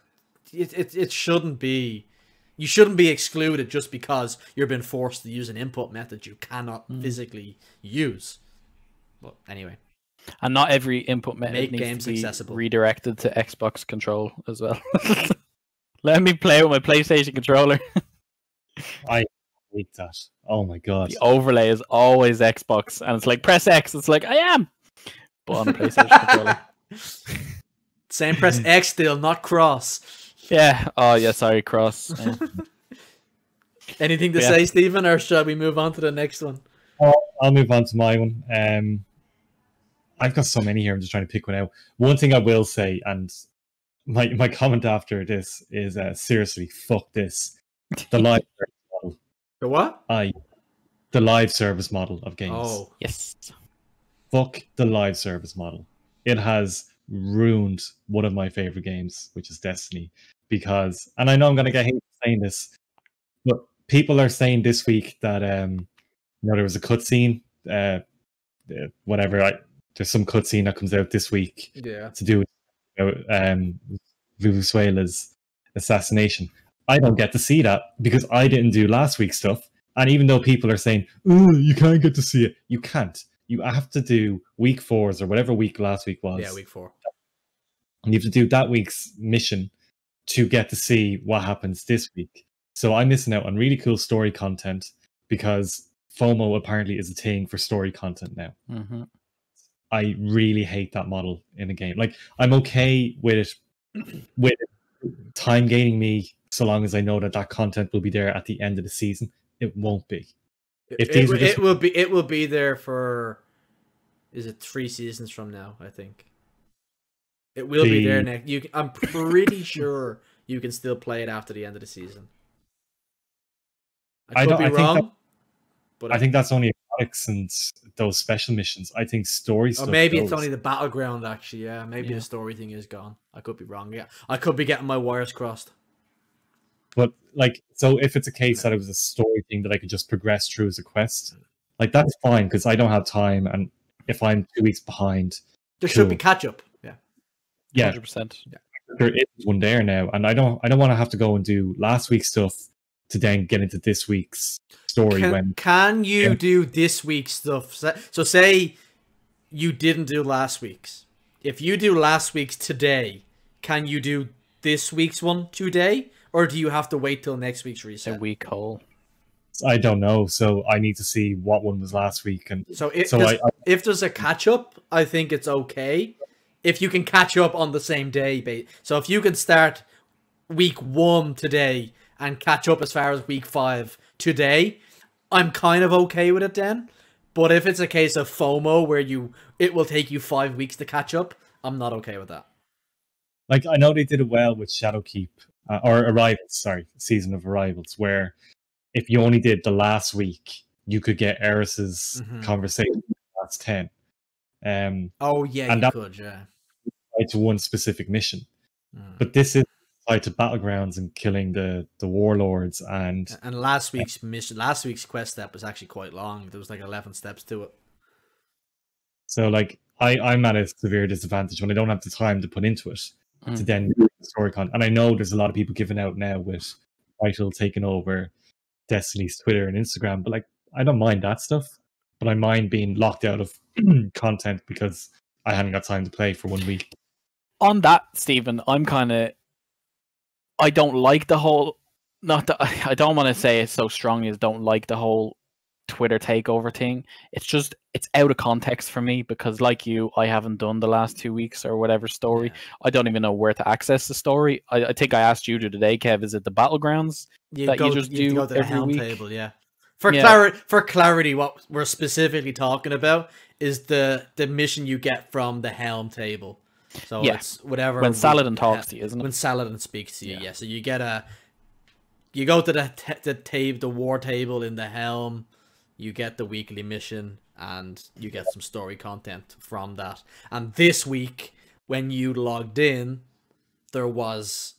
it, it, it shouldn't be. You shouldn't be excluded just because you're being forced to use an input method you cannot hmm. physically use. But anyway, And not every input method Make needs games to be accessible. redirected to Xbox control as well. Let me play with my PlayStation controller. I hate that. Oh my god. The overlay is always Xbox, and it's like press X. It's like I am, but on a PlayStation controller. Same press X still, not cross. Yeah. Oh yeah. Sorry, cross. Anything to Yeah. say, Stephen, or shall we move on to the next one? I'll, I'll move on to my one. Um, I've got so many here. I'm just trying to pick one out. One thing I will say, and my my comment after this is uh, seriously, fuck this. The live service model. The what? I the live service model of games. Oh, yes. Fuck the live service model. It has ruined one of my favorite games, which is Destiny. Because, and I know I'm gonna get hate for saying this, but people are saying this week that um, you know, there was a cutscene, uh, uh, whatever. I, there's some cutscene that comes out this week yeah. to do with you know, um, Zavala's assassination. I don't get to see that because I didn't do last week's stuff. And even though people are saying, "Oh, you can't get to see it," you can't. You have to do week fours or whatever week last week was. Yeah, week four. And you have to do that week's mission to get to see what happens this week. So I'm missing out on really cool story content because FOMO apparently is a thing for story content now. hmm I really hate that model in a game. Like I'm okay with it, with it time gaining me so long as I know that that content will be there at the end of the season. It won't be. If these it, just- it will be it will be there for is it three seasons from now, I think. It will be there next you I'm pretty sure you can still play it after the end of the season. I I could don't- be I think that- wrong. but I think that's only aquatics and those special missions. I think story Or stuff. maybe it's only the battleground actually, yeah. Maybe Yeah. the story thing is gone. I could be wrong, yeah. I could be getting my wires crossed. But like, so if it's a case that it was a story thing that I could just progress through as a quest, like that's fine because I don't have time, and if I'm two weeks behind, There should be catch up. Yeah. yeah, Hundred percent. there is one there now, and I don't, I don't want to have to go and do last week's stuff to then get into this week's story Can, when can you Yeah. do this week's stuff? So say you didn't do last week's. If you do last week's today, can you do this week's one today? Or do you have to wait till next week's A reset? weak hole. I don't know. So I need to see what one was last week, and So, if, so 'cause I, I if there's a catch up, I think it's okay. If you can catch up on the same day, so if you can start week one today and catch up as far as week five today, I'm kind of okay with it then. But if it's a case of FOMO where you it will take you five weeks to catch up, I'm not okay with that. like I know they did it well with Shadowkeep uh, or Arrivals, sorry, season of Arrivals, where if you only did the last week, you could get Eris's Mhm. conversation in the last ten. Um, Oh yeah, And you that- could, yeah. Tied to one specific mission. Mm. But this is tied to battlegrounds and killing the the warlords and And last week's mission, last week's quest step was actually quite long. There was like eleven steps to it. so like I I'm at a severe disadvantage when I don't have the time to put into it to Mm. then do the story con. And I know there's a lot of people giving out now with Vital taking over Destiny's Twitter and Instagram, but like I don't mind that stuff, but I mind being locked out of content because I hadn't got time to play for one week. On that, Stephen, I'm kind of. I don't like the whole. Not that I don't want to say it so strongly as don't like the whole Twitter takeover thing. It's just it's out of context for me because, like you, I haven't done the last two weeks or whatever story. I don't even know where to access the story. I, I think I asked you to today, Kev. Is it the battlegrounds? You that you go, just you do go to the every helm week? table, yeah. For Yeah. clarity, for clarity, what we're specifically talking about is the the mission you get from the helm table. So Yeah. it's whatever When Saladin talks to you, isn't it? when Saladin speaks to you, yeah. Yeah. So you get a, you go to the t- the table, the war table in the helm. You get the weekly mission, and you get some story content from that. And this week, when you logged in, there was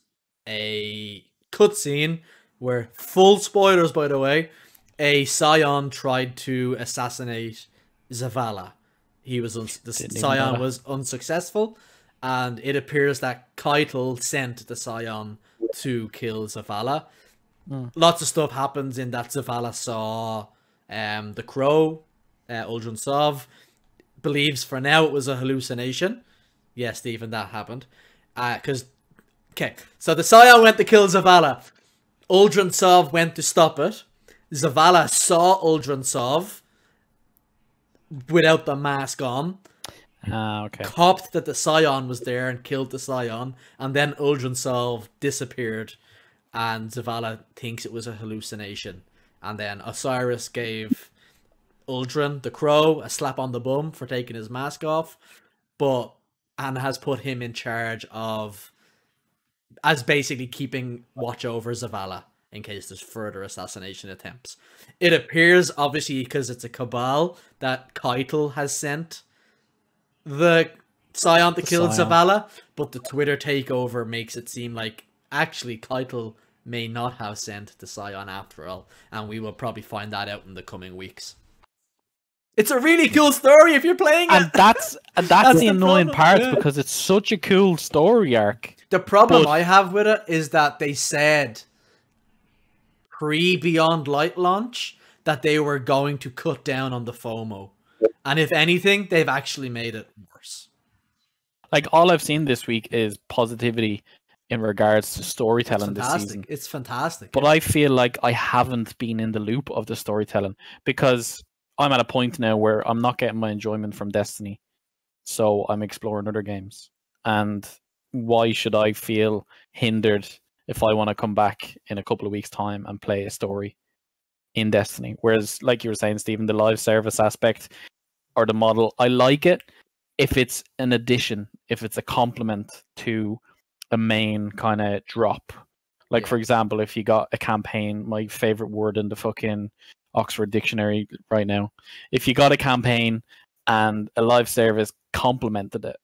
a cutscene where full spoilers, by the way, a Scion tried to assassinate Zavala. He was uns the Didn't even know Scion was unsuccessful, and it appears that Caiatl sent the Scion to kill Zavala. Hmm. Lots of stuff happens in that Zavala saw um, the crow, uh, Uldren Sov, believes for now it was a hallucination. Yes, Stephen, that happened. Because, okay, so the Scion went to kill Zavala. Uldren Sov went to stop it. Zavala saw Uldren Sov without the mask on. Ah, okay. copped that the Scion was there and killed the Scion, and then Uldren Sov disappeared, and Zavala thinks it was a hallucination. And then Osiris gave Uldren, the crow, a slap on the bum for taking his mask off, but and has put him in charge of as basically keeping watch over Zavala in case there's further assassination attempts. It appears, obviously, because it's a cabal, that Caiatl has sent the Scion that killed Scion. Zavala, but the Twitter takeover makes it seem like actually Caiatl may not have sent the Scion after all, and we will probably find that out in the coming weeks. It's a really cool story if you're playing And it. that's and that's, That's the the annoying part yeah. because it's such a cool story arc. The problem But- I have with it is that they said pre Beyond Light launch that they were going to cut down on the FOMO. And if anything, they've actually made it worse. Like all I've seen this week is positivity in regards to storytelling this season. It's fantastic. But I feel like I haven't been in the loop of the storytelling because I'm at a point now where I'm not getting my enjoyment from Destiny. So I'm exploring other games. And why should I feel hindered if I want to come back in a couple of weeks' time and play a story in Destiny? Whereas, like you were saying, Stephen, the live service aspect or the model, I like it if it's an addition, if it's a complement to a main kind of drop. Like, Yeah. for example, if you got a campaign, my favorite word in the fucking Oxford Dictionary right now, if you got a campaign and a live service complemented it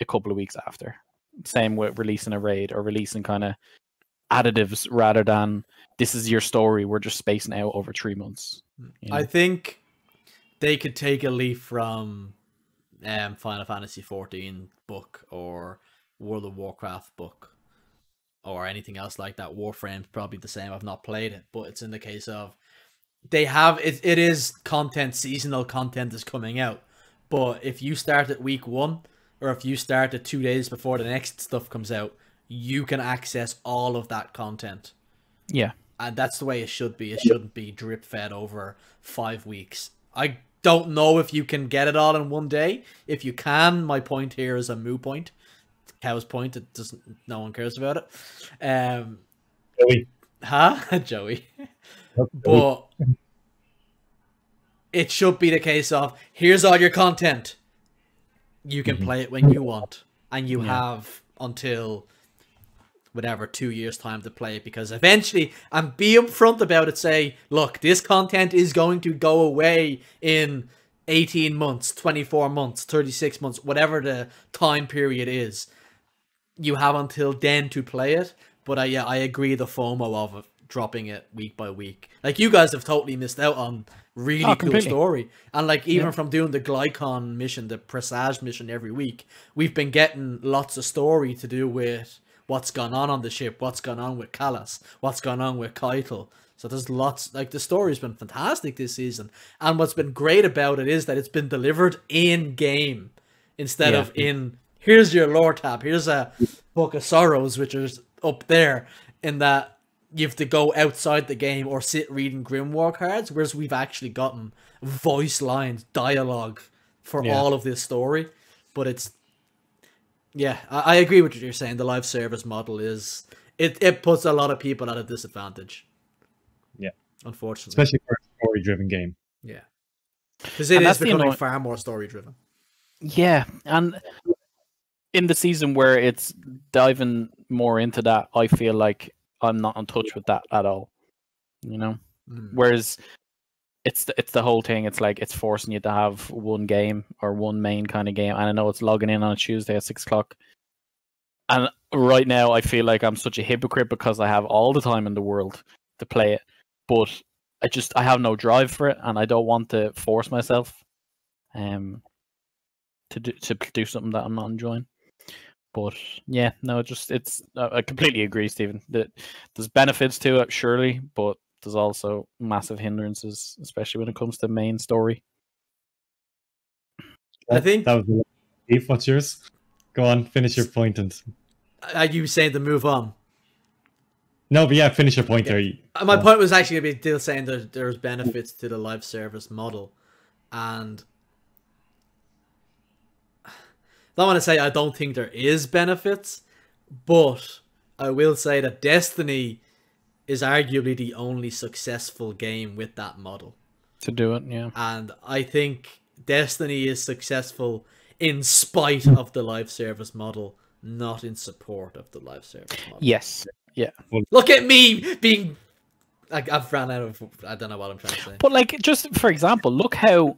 a couple of weeks after. Same with releasing a raid or releasing kind of additives rather than this is your story, we're just spacing out over three months. you I think they could take a leaf from um, Final Fantasy XIV book or World of Warcraft book or anything else like that. Warframe's probably the same. I've not played it, but it's in the case of they have it. It is content. Seasonal content is coming out, but if you start at week one or if you start at two days before the next stuff comes out, you can access all of that content yeah. and that's the way it should be. It shouldn't be drip fed over five weeks. I don't know if you can get it all in one day. If you can, my point here is a moo point. Cow's point. It doesn't. No one cares about it. Um, Joey, huh, Joey. Joey, But it should be the case of here's all your content. You can Mhm. play it when you want, and you Yeah. have until whatever two years time to play it because eventually and be upfront about it say look this content is going to go away in 18 months 24 months 36 months whatever the time period is you have until then to play it but i yeah i agree the fomo of it dropping it week by week like you guys have totally missed out on really Oh, cool completely. story and like even Yeah. from doing the Glykon mission the presage mission every week we've been getting lots of story to do with what's gone on on the ship what's gone on with Calus, what's gone on with Caiatl. so there's lots like the story's been fantastic this season and what's been great about it is that it's been delivered in game instead Yeah. of in here's your lore tab here's a book of sorrows which is up there in that you have to go outside the game or sit reading grimoire cards whereas we've actually gotten voice lines dialogue for Yeah. all of this story but it's yeah I, I agree with what you're saying the live service model is it, it puts a lot of people at a disadvantage Yeah. unfortunately especially for a story-driven game. yeah because it And is that's the becoming annoying- far more story driven Yeah, and in the season where it's diving more into that, I feel like I'm not in touch with that at all. You know, Mm. whereas it's the, it's the whole thing. It's like it's forcing you to have one game or one main kind of game, and I know it's logging in on a Tuesday at six o'clock. And right now, I feel like I'm such a hypocrite because I have all the time in the world to play it, but I just I have no drive for it, and I don't want to force myself. Um, to do to do something that I'm not enjoying. But yeah, no, just it's I completely agree, Stephen. That there's benefits to it, surely, but there's also massive hindrances, especially when it comes to main story. I think- that was the Steve, what's yours? Go on, finish your point. point and are you saying to move on no, but yeah, finish your point Yeah. there. You- Uh, My point was actually going to be still saying that there's benefits to the live service model, and don't want to say I don't think there is benefits, but I will say that Destiny is arguably the only successful game with that model. To do it, yeah. And I think Destiny is successful in spite of the live service model, not in support of the live service model. Yes. Yeah. Look at me being. I, I've ran out of. I don't know what I'm trying to say. But like, just for example, look how.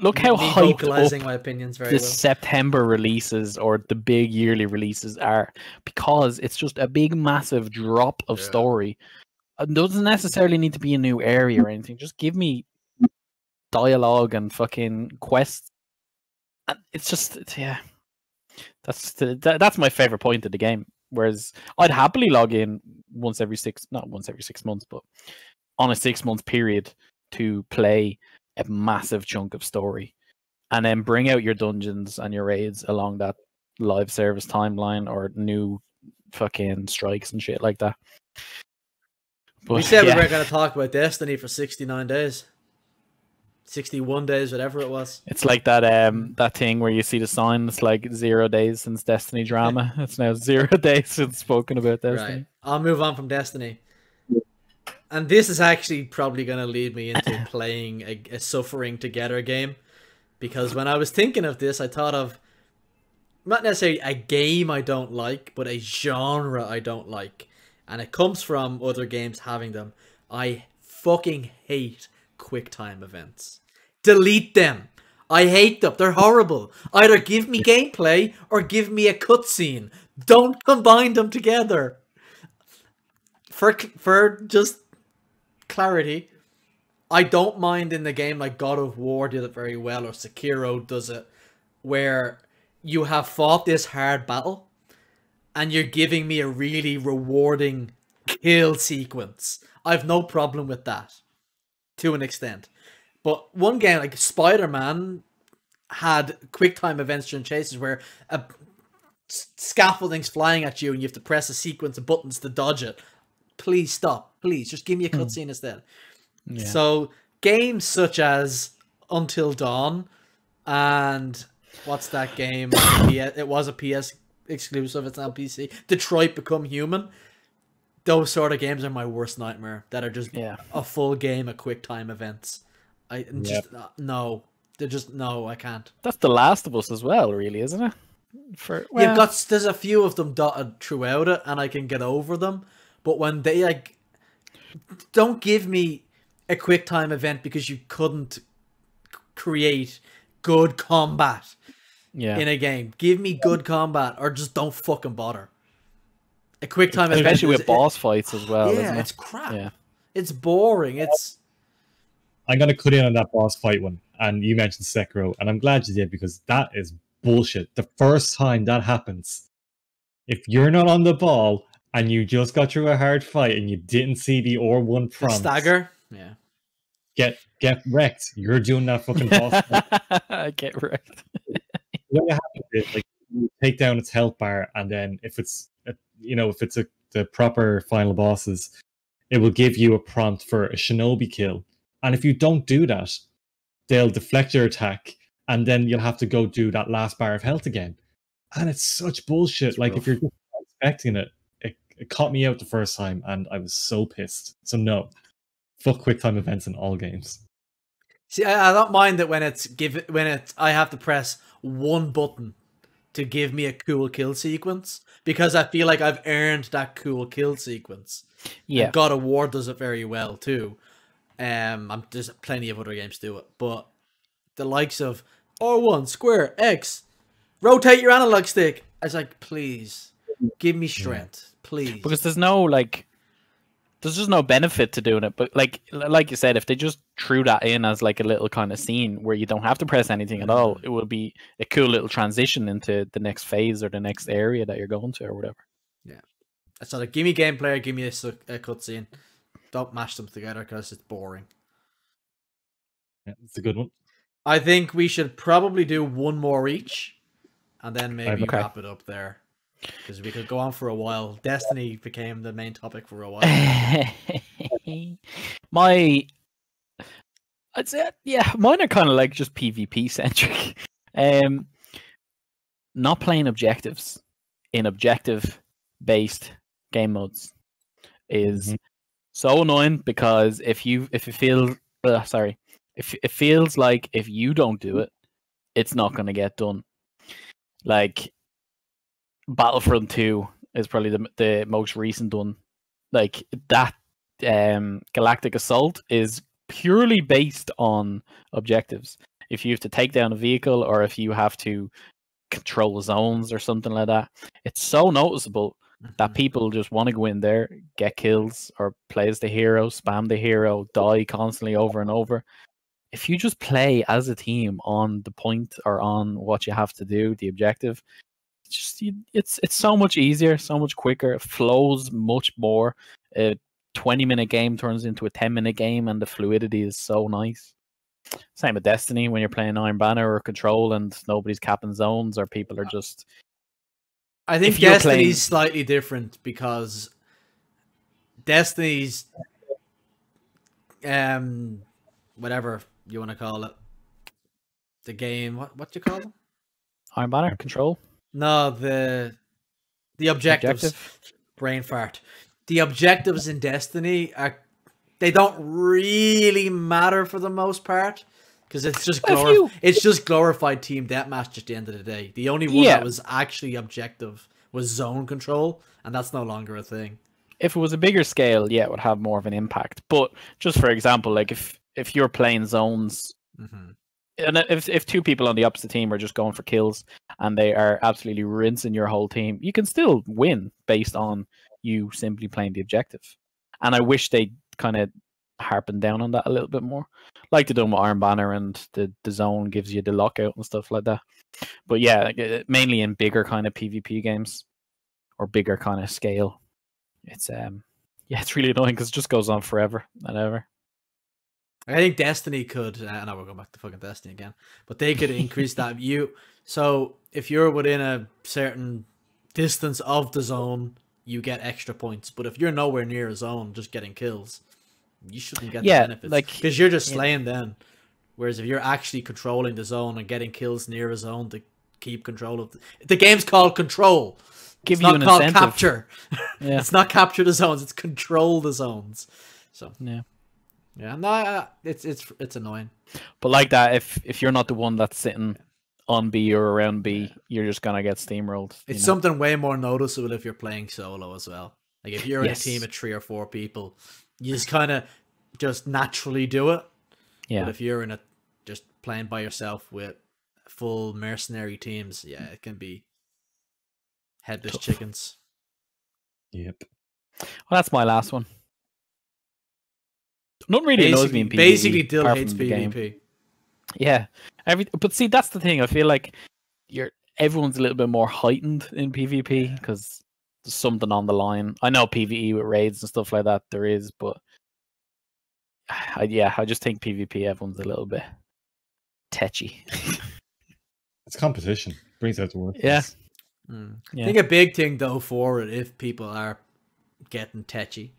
Look how Me hyped up my opinions very the well. September releases or the big yearly releases are because it's just a big massive drop of Yeah. story. It doesn't necessarily need to be a new area or anything. Just give me dialogue and fucking quests. And it's just it's- yeah. That's the, that, that's my favorite point of the game. Whereas I'd happily log in once every six not once every six months, but on a six month period to play a massive chunk of story and then bring out your dungeons and your raids along that live service timeline or new fucking strikes and shit like that. But we said yeah, we were going to talk about Destiny for 69 days. 61 days, whatever it was. it's like that um that thing where you see the sign. It's like zero days since Destiny drama. it's now zero days since spoken about Destiny. Right. I'll move on from Destiny. And this is actually probably going to lead me into playing a, a suffering together game. Because when I was thinking of this, I thought of not necessarily a game I don't like, but a genre I don't like. And it comes from other games having them. I fucking hate quick time events. Delete them. I hate them. They're horrible. Either give me gameplay or give me a cutscene. Don't combine them together. For for just clarity, I don't mind in the game like God of War did it very well or Sekiro does it where you have fought this hard battle and you're giving me a really rewarding kill sequence. I've no problem with that to an extent. But one game like Spider-Man had quick time events during chases where a scaffolding's flying at you and you have to press a sequence of buttons to dodge it. Please stop. Please just give me a cutscene instead. Yeah. So games such as Until Dawn and what's that game? It was a PS exclusive. It's on PC. Detroit Become Human. Those sort of games are my worst nightmare. That are just Yeah. a full game of quick time events. I just uh, no. They're just no. I can't. That's The Last of Us as well, really, isn't it? For You've well, got there's a few of them dotted throughout it, and I can get over them. But when they like, don't give me a quick time event because you couldn't c- create good combat yeah. in a game. Give me good combat, or just don't fucking bother. A quick time event, Especially is- with boss fights as well, yeah, isn't it's crap. Yeah. It's boring. It's I'm gonna cut in on that boss fight one, and you mentioned Sekiro, and I'm glad you did because that is bullshit. The first time that happens, if you're not on the ball and you just got through a hard fight and you didn't see the or one prompt, stagger. Yeah. get get wrecked. You're doing that fucking boss. Get wrecked. what happens is like you take down its health bar, and then if it's uh, you know if it's a the proper final bosses, it will give you a prompt for a shinobi kill, and if you don't do that, they'll deflect your attack, and then you'll have to go do that last bar of health again, and it's such bullshit. It's like rough. if you're expecting it, it, it caught me out the first time, and I was so pissed. So no, fuck quick time events in all games. See, I, I don't mind that when it's give when it's I have to press one button to give me a cool kill sequence because I feel like I've earned that cool kill sequence. Yeah. And God of War does it very well too. Um, I'm, there's plenty of other games do it, but the likes of R1, Square, X, rotate your analog stick. I was like, please, give me strength, please. because there's no like there's just no benefit to doing it but like like you said if they just threw that in as like a little kind of scene where you don't have to press anything at all it would be a cool little transition into the next phase or the next area that you're going to or whatever Yeah. so like, give me gameplay or give me a, su- a cutscene. Don't mash them together because it's boring. Yeah, it's a good one. I think we should probably do one more each, and then maybe Okay. wrap it up there, because we could go on for a while. Destiny became the main topic for a while. my I'd say yeah, mine are kind of like just PvP centric. Um not playing objectives in objective based game modes is Mhm. so annoying because if you if it feels uh, sorry if it feels like if you don't do it it's not going to get done like battlefront 2 is probably the the most recent one like that um galactic assault is purely based on objectives if you have to take down a vehicle or if you have to control zones or something like that it's so noticeable that Mhm. people just want to go in there, get kills, or play as the hero, spam the hero, die constantly over and over. If you just play as a team on the point or on what you have to do, the objective, just you, it's it's so much easier, so much quicker. It flows much more. A twenty minute game turns into a ten minute game, and the fluidity is so nice. Same with Destiny when you're playing Iron Banner or Control, and nobody's capping zones, or people are just I think Destiny's playing- slightly different because Destiny's um whatever you want to call it. The game what what do you call it? Iron Banner Control. No, the the objectives. Objective? Brain fart. The objectives in Destiny are they don't really matter for the most part because it's just If glor- you- it's just glorified team deathmatch at the end of the day. The only one Yeah. that was actually objective was zone control, and that's no longer a thing. if it was a bigger scale, yeah, it would have more of an impact. But just for example, like if if you're playing zones, hmm and if if two people on the opposite team are just going for kills and they are absolutely rinsing your whole team, you can still win based on you simply playing the objective. And I wish they kind of harpen down on that a little bit more, like they done with Iron Banner and the the zone gives you the lockout and stuff like that. But yeah, uh, mainly in bigger kind of PvP games or bigger kind of scale, it's um yeah, it's really annoying because it just goes on forever and ever. I think Destiny could. and I know we're going back to fucking Destiny again, but they could increase that. view. so if you're within a certain distance of the zone, you get extra points. But if you're nowhere near a zone, just getting kills, you shouldn't get Yeah, the benefits. like- because you're just yeah. slaying then. Whereas if you're actually controlling the zone and getting kills near a zone to keep control of the, the game's called Control. Give it's you not an called incentive. capture. Yeah. It's not capture the zones. It's control the zones. So Yeah. Yeah, no, uh, it's it's it's annoying. But like that, if if you're not the one that's sitting on B or around B, you're just gonna get steamrolled. It's know? something way more noticeable if you're playing solo as well. Like if you're Yes. in a team of three or four people, you just kind of just naturally do it. yeah. But if you're in a just playing by yourself with full mercenary teams, yeah, it can be headless Tough. chickens. Yep. Well, that's my last one. Nothing really annoys me Basically, in PvE. basically Dill hates from game. PvP. Yeah, every but see that's the thing. I feel like you're everyone's a little bit more heightened in PvP because there's something on the line. I know PvE with raids and stuff like that there is, but I, yeah, I just think PvP everyone's a little bit tetchy. It's competition. Brings out the worst. Yeah. Mm. Yeah. I think a big thing though for it, if people are getting tetchy,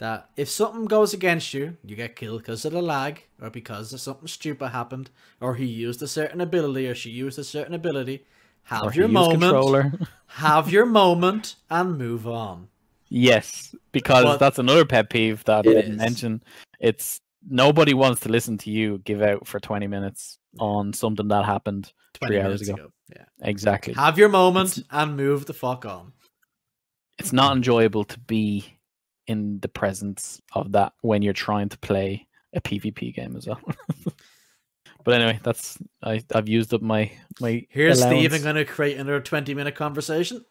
that if something goes against you, you get killed because of the lag, or because of something stupid happened, or he used a certain ability, or she used a certain ability. Have Or your moment, controller. have your moment, and move on. Yes, because But- that's another pet peeve that I didn't is. mention. It's nobody wants to listen to you give out for 20 minutes on something that happened three hours ago. ago. Yeah. Exactly. Have your moment and move the fuck on. It's not enjoyable to be in the presence of that when you're trying to play a PvP game as well. but anyway, that's I, I've used up my my. Here's allowance. Stephen going to create another twenty minute conversation.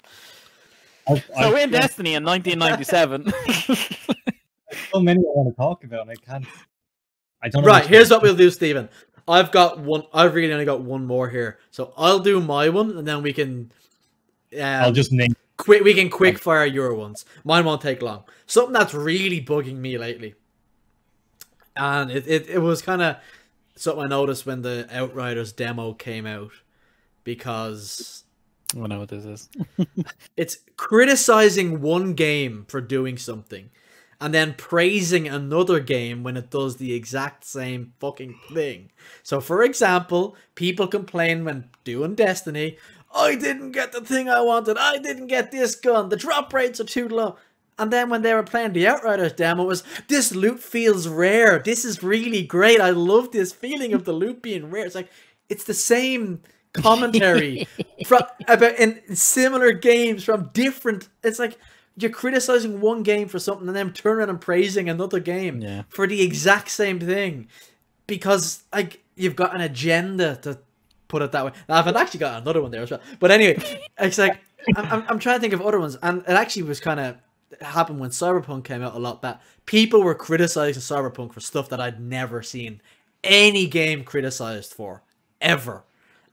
I've, So I've in got Destiny in 1997. so many I want to talk about, and I can't. I don't. Right, here's what we'll do, Stephen. I've got one. I've really only got one more here, so I'll do my one, and then we can. Um, I'll just name. Quick. We can quick fire your ones. Mine won't take long. Something that's really bugging me lately, and it it, it was kind of something I noticed when the Outriders demo came out, because I don't know what this is. it's criticizing one game for doing something and then praising another game when it does the exact same fucking thing. So for example, people complain when doing Destiny, I didn't get the thing I wanted. I didn't get this gun. The drop rates are too low. And then when they were playing the Outriders demo, it was this loot feels rare. This is really great. I love this feeling of the loot being rare. It's like it's the same commentary from about in similar games from different. It's like you're criticizing one game for something and then turning and praising another game Yeah. for the exact same thing because like you've got an agenda to put it that way. Now, I've actually got another one there as well. But anyway, it's like I'm, I'm, trying to think of other ones, and it actually was kind of happened when Cyberpunk came out a lot. That people were criticizing Cyberpunk for stuff that I'd never seen any game criticized for ever.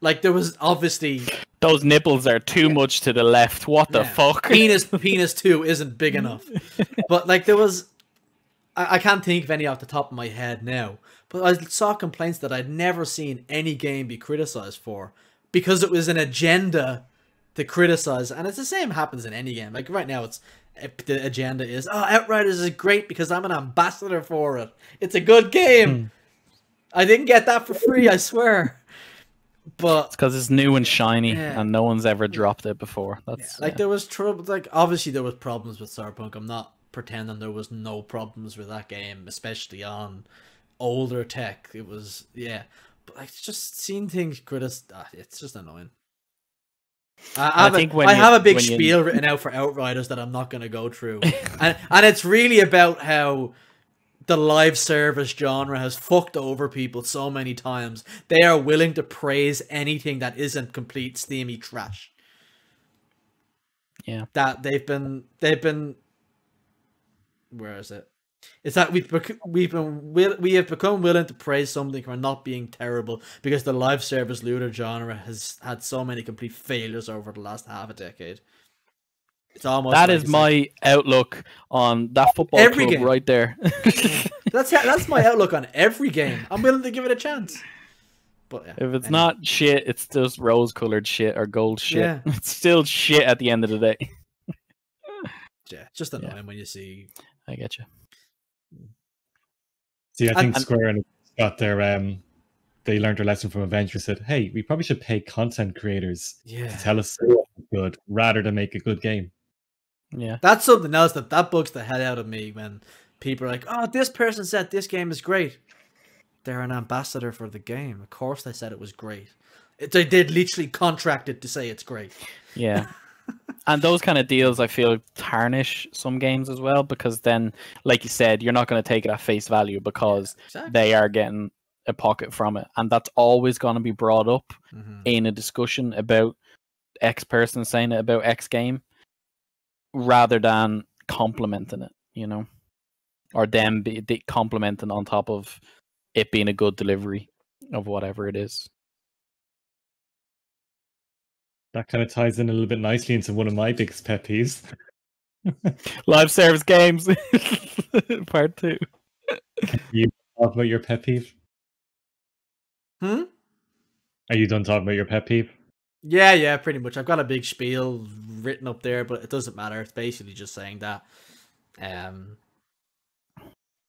Like there was obviously Those nipples are too much to the left. What the yeah, fuck? penis penis two isn't big enough. But like there was, I, I can't think of any off the top of my head now. But I saw complaints that I'd never seen any game be criticized for because it was an agenda to criticize, and it's the same happens in any game. Like right now, it's the agenda is oh Outriders is great because I'm an ambassador for it. It's a good game. Hmm. I didn't get that for free, I swear. But it's because it's new and shiny, Yeah. and no one's ever dropped it before. That's like yeah. there was trouble. Like obviously there was problems with Cyberpunk. I'm not pretending there was no problems with that game, especially on older tech. It was yeah, but like just seeing things critic. ah, it's just annoying. I, I have, think a, when I have a big spiel written out for Outriders that I'm not going to go through, and and it's really about how the live service genre has fucked over people so many times. They are willing to praise anything that isn't complete steamy trash yeah. that they've been they've been where is it it's that we've bec- we've been will we have become willing to praise something for not being terrible because the live service looter genre has had so many complete failures over the last half a decade it's almost That like is like- my outlook on that football Every club game. right there. that's that's my outlook on every game i'm willing to give it a chance but yeah, if it's anyway. not shit, it's just rose-colored shit or gold shit. Yeah. It's still shit at the end of the day. yeah just annoying when you see I get you. See, I think and- Square Enix got their um, they learned their lesson from Adventure. Said, "Hey, we probably should pay content creators yeah to tell us good rather than make a good game." Yeah. That's something else that that bugs the hell out of me when people are like, "Oh, this person said this game is great." They're an ambassador for the game. Of course, they said it was great. It, they did literally contract it to say it's great. Yeah. and those kind of deals I feel tarnish some games as well because then like you said, you're not going to take it at face value because Exactly. they are getting a pocket from it. And that's always going to be brought up mm -hmm. in a discussion about X person saying it about X game rather than complimenting it, you know, or them be, be complimenting on top of it being a good delivery of whatever it is. That kind of ties in a little bit nicely into one of my biggest pet peeves. Live service games, part two. You Talk about your pet peeve. Hmm? Are you done talking about your pet peeve? Yeah, yeah, pretty much. I've got a big spiel written up there, but it doesn't matter. It's basically just saying that um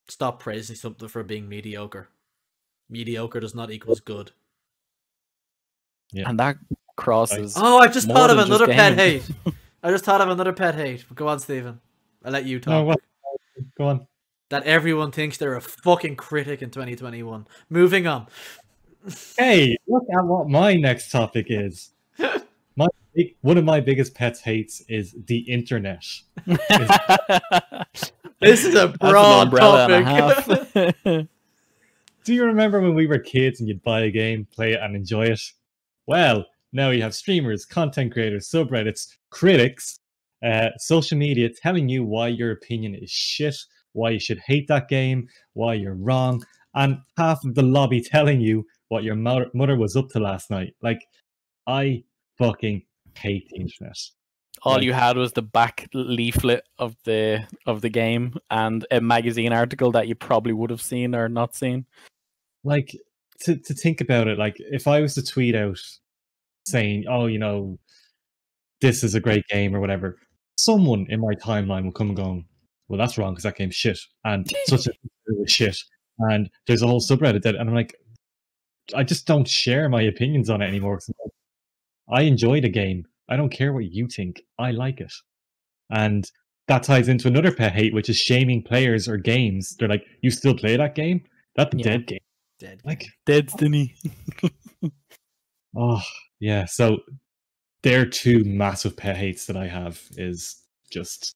stop praising something for being mediocre. Mediocre does not equals good. Yeah. And that crosses. Oh, I just thought of another pet hate. I just thought of another pet hate. Go on, Stephen. I'll let you talk. No, what? Go on. That everyone thinks they're a fucking critic in 2021. Moving on. Hey, look at what my next topic is. My big, one of my biggest pet hates is the internet. This is a broad a topic. Do you remember when we were kids and you'd buy a game, play it, and enjoy it? Well, now you have streamers, content creators, subreddits, critics, uh, social media telling you why your opinion is shit, why you should hate that game, why you're wrong, and half of the lobby telling you what your mother, mother was up to last night. Like, I fucking hate the internet. All Like- you had was the back leaflet of the of the game and a magazine article that you probably would have seen or not seen. like to to think about it like if i was to tweet out saying oh you know this is a great game or whatever someone in my timeline will come and go well that's wrong because that game's shit and such a shit and there's a whole subreddit that and i'm like i just don't share my opinions on it anymore. I enjoy the game. I don't care what you think. I like it. And that ties into another pet hate, which is shaming players or games. They're like, you still play that game? That's a Yeah. dead game. Dead. Like, Destiny. oh, yeah. So they're two massive pet hates that I have is just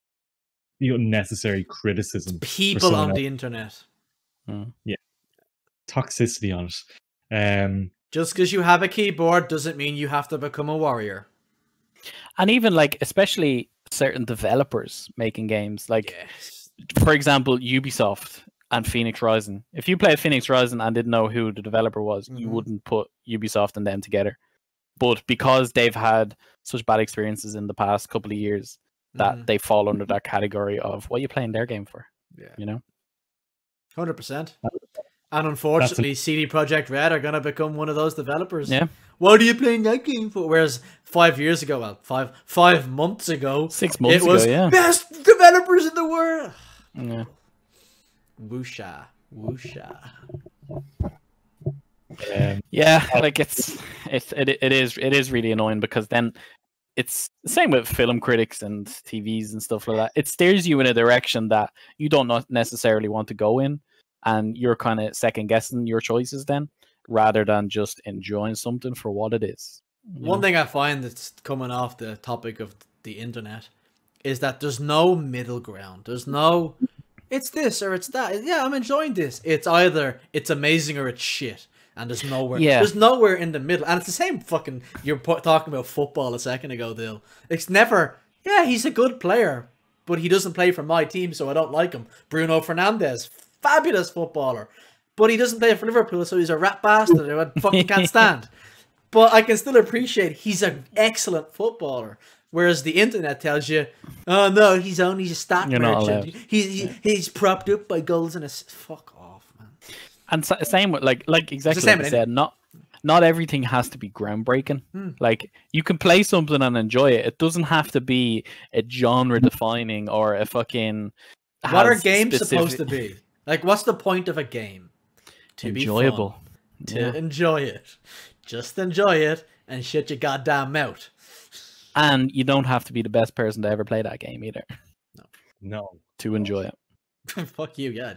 the unnecessary criticism, People on else. the internet. Yeah. Toxicity on it. Um, Just because you have a keyboard doesn't mean you have to become a warrior. And even like, especially certain developers making games, like Yes. for example, Ubisoft and Fenyx Rising. If you played Fenyx Rising and didn't know who the developer was, you Mhm. wouldn't put Ubisoft and them together. But because they've had such bad experiences in the past couple of years, that Mhm. they fall under that category of what are you playing their game for? Yeah. You know? Hundred percent. And unfortunately, CD Projekt Red are gonna become one of those developers. Yeah. What are you playing that game for? Whereas five years ago, well, five five months ago, Six months it was ago, yeah. best developers in the world. yeah. Woosha, woosha. Um, Yeah, like it's it's it, it is it is really annoying because then it's the same with film critics and TVs and stuff like that. It steers you in a direction that you don't not necessarily want to go in, and you're kind of second guessing your choices then, rather than just enjoying something for what it is. One know? thing I find that's coming off the topic of the internet is that there's no middle ground. There's no, it's this or it's that. Yeah, I'm enjoying this. It's either it's amazing or it's shit. And there's nowhere. Yeah. There's nowhere in the middle. And it's the same fucking. You're talking about football a second ago, Dill. It's never. Yeah, he's a good player, but he doesn't play for my team, so I don't like him. Bruno Fernandes, fabulous footballer, but he doesn't play for Liverpool, so he's a rat bastard who I fucking can't stand but I can still appreciate he's an excellent footballer. Whereas the internet tells you, oh no, he's only a stat You're merchant. He's he, he's propped up by goals and assists. Fuck off. And sa- same with like like exactly same like I said, not not everything has to be groundbreaking. Hmm. Like you can play something and enjoy it. It doesn't have to be a genre defining or a fucking. What are games specific- supposed to be? Like, what's the point of a game? To enjoyable? Be enjoyable. to Yeah. enjoy it. Just enjoy it and shut your goddamn mouth. and you don't have to be the best person to ever play that game either No. no. to enjoy it. Fuck you, yeah.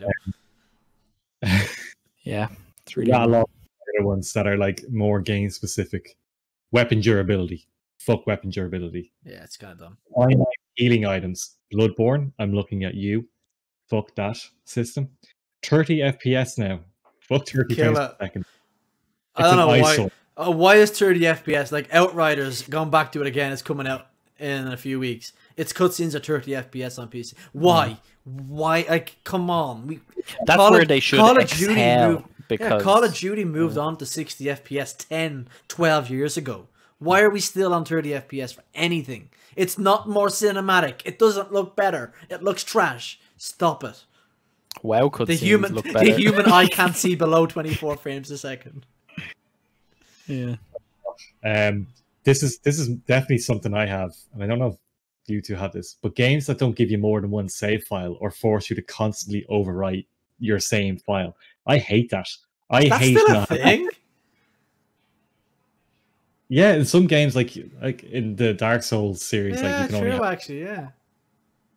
I do. Yeah, it's really Yeah, a lot of other ones that are like more game specific. Weapon durability. Fuck weapon durability. Yeah, it's kind of dumb. Finite healing items. Bloodborne. I'm looking at you. Fuck that system. 30 FPS now. Fuck 30 Kill frames it. per second. I don't know why. Uh, why is 30 FPS like Outriders? Going back to it again, it's coming out in a few weeks. Its cutscenes at 30 FPS on PC. Why? Why? Like, come on. We that's Call where of- they should Call of Duty moved- because yeah, Call of Duty moved on to 60 FPS 10, 12 years ago. Why are we still on 30 FPS for anything? It's not more cinematic. It doesn't look better. It looks trash. Stop it. WoW could The human, look the human eye can't see below 24 frames a second. yeah. Um, this is this is definitely something I have, and I don't know if you two have this, but games that don't give you more than one save file or force you to constantly overwrite your same file. I hate that. I That's hate still a not. thing. Yeah, in some games, like like in the Dark Souls series, like you can true. only. Have, Actually, yeah.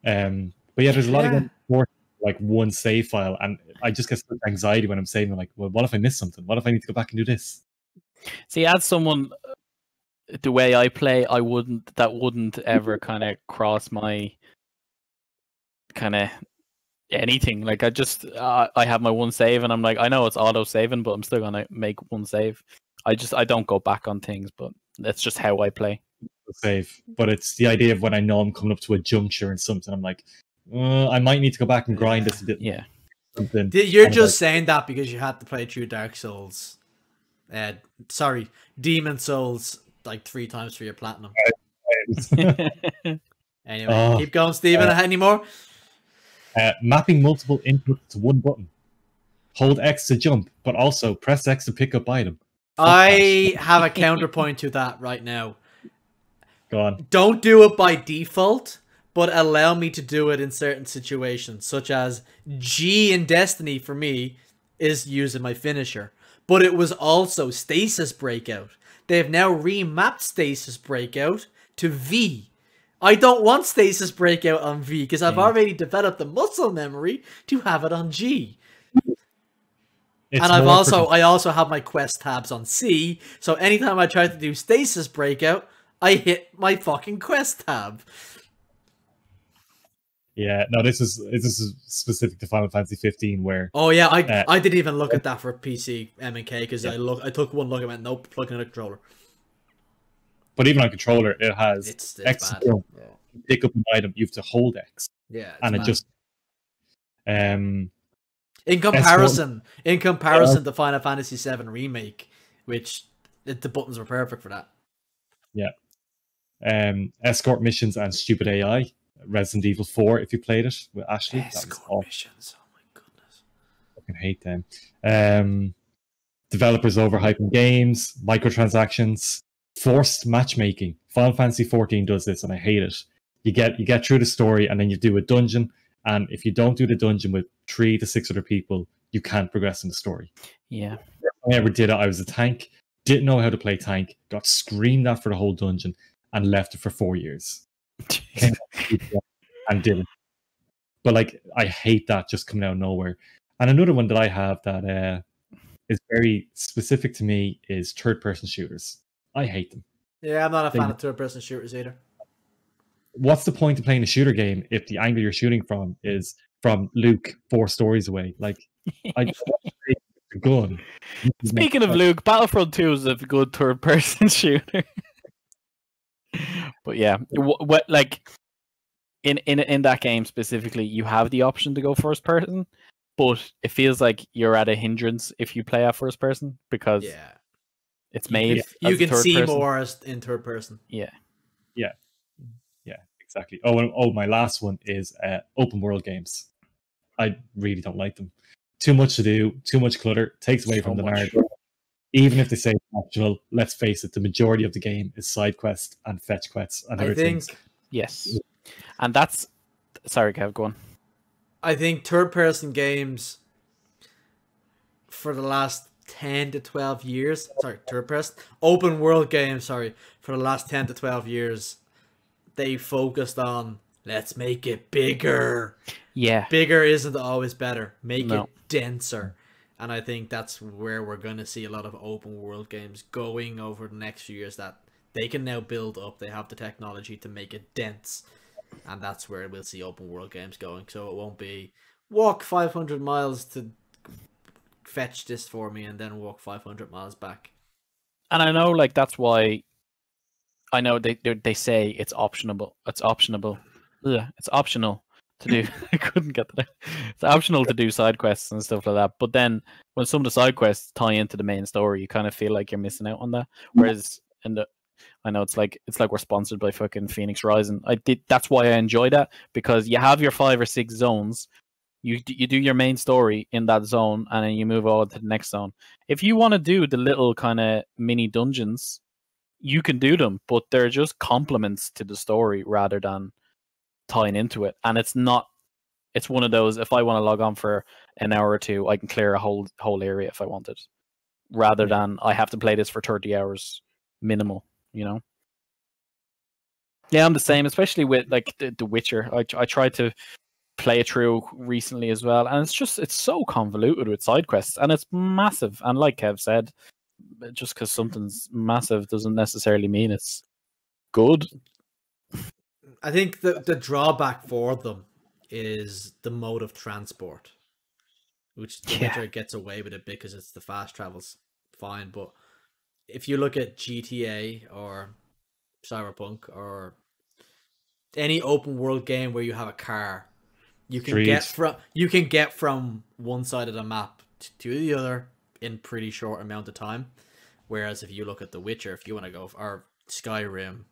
um, but yeah, there's a lot of Yeah. games that force, like one save file, and I just get such anxiety when I'm saving. Like, well, what if I miss something? What if I need to go back and do this? See, as someone, the way I play, I wouldn't. That wouldn't ever kind of cross my kind of anything. Like I just, uh, I have my one save, and I'm like, I know it's auto saving, but I'm still gonna make one save. I just, I don't go back on things, but that's just how I play. save, but it's the idea of when I know I'm coming up to a juncture and something, I'm like, uh, I might need to go back and grind this a bit. Yeah. Something. You're And just saying that because you had to play through Dark Souls. Uh, sorry, Demon Souls like three times for your platinum. Anyway, Oh, keep going, Stephen. Any more? uh, mapping multiple inputs to one button. Hold X to jump, but also press X to pick up item. I have a counterpoint to that right now. Go on. Don't do it by default, but allow me to do it in certain situations, such as G in Destiny for me is using my finisher, but it was also Stasis Breakout. They have now remapped Stasis Breakout to V. I don't want Stasis Breakout on V because I've Yeah. already developed the muscle memory to have it on G. It's and I've also I also have my quest tabs on C. So anytime I try to do Stasis Breakout, I hit my fucking quest tab. Yeah. No, this is this is specific to Final Fantasy 15, where Oh yeah, I Uh, I didn't even look at that for PC M and K because Yeah. I look I took one look and went nope, plug in a controller. but even on controller, it has It's, X it's bad. jump. pick up an item, you have to hold X, Yeah, it's and it just um in comparison in comparison to Final Fantasy VII remake, which it, the buttons were perfect for that. Yeah. Um escort missions and stupid AI. Resident Evil 4, if you played it with Ashley, Escort missions. Oh my goodness. I fucking hate them. Um, developers overhyping games, microtransactions, forced matchmaking. Final Fantasy 14 does this, and I hate it. You get you get through the story, and then you do a dungeon, and if you don't do the dungeon with three to six other people, you can't progress in the story. Yeah. I never did it. I was a tank, didn't know how to play tank, got screamed at for the whole dungeon, and left it for four years and didn't. But like, I hate that just coming out of nowhere. And another one that I have that uh, is very specific to me is third-person shooters. I hate them. Yeah, I'm not a fan of third person shooters either. What's the point of playing a shooter game if the angle you're shooting from is from Luke four stories away? Like, I just want to take gun. Speaking of Luke, Battlefront 2 is a good third person shooter. But yeah, wh- what like in, in in that game specifically, you have the option to go first person, but it feels like you're at a hindrance if you play at first person because Yeah, it's made. you as a can third see person. more as in third person. Yeah, yeah, yeah, exactly. Oh, and, oh, my last one is uh, open world games. I really don't like them. Too much to do, too much clutter, takes away So from the much. narrative. Even if they say it's optional, let's face it, the majority of the game is side quests and fetch quests and everything. think yes, and that's sorry, Kev, go on. I think third person games for the last 10 to 12 years, sorry, third person, open world games, sorry, for the last 10 to 12 years, they focused on let's make it bigger. Yeah, Bigger isn't always better. Make No. it denser. And I think that's where we're going to see a lot of open world games going over the next few years that they can now build up. They have the technology to make it dense. And that's where we'll see open world games going. So it won't be walk 500 miles to fetch this for me and then walk 500 miles back. and I know like that's why I know they they, say it's optionable. It's optionable. Ugh, it's optional to do. I couldn't get that. It's optional to do side quests and stuff like that. But then when some of the side quests tie into the main story, you kind of feel like you're missing out on that. Whereas in the I know it's like it's like we're sponsored by fucking Fenyx Rising. I did that's why I enjoy that because you have your five or six zones. You you do your main story in that zone and then you move on to the next zone. If you want to do the little kind of mini dungeons, you can do them, but they're just complements to the story rather than tying into it. And it's not. It's one of those. If I want to log on for an hour or two, I can clear a whole whole area if I wanted, rather than I have to play this for thirty hours minimal. You know. Yeah, I'm the same, especially with like the, the Witcher. I I tried to play it through recently as well, and it's just it's so convoluted with side quests, and it's massive. And like Kev said, just because something's massive doesn't necessarily mean it's good. I think the the drawback for them is the mode of transport, which the Yeah. Gets away with it because it's the fast travels fine. But if you look at GTA or Cyberpunk or any open world game where you have a car, you can get from you can get from one side of the map to the other in pretty short amount of time. Whereas if you look at The Witcher, if you want to go or Skyrim,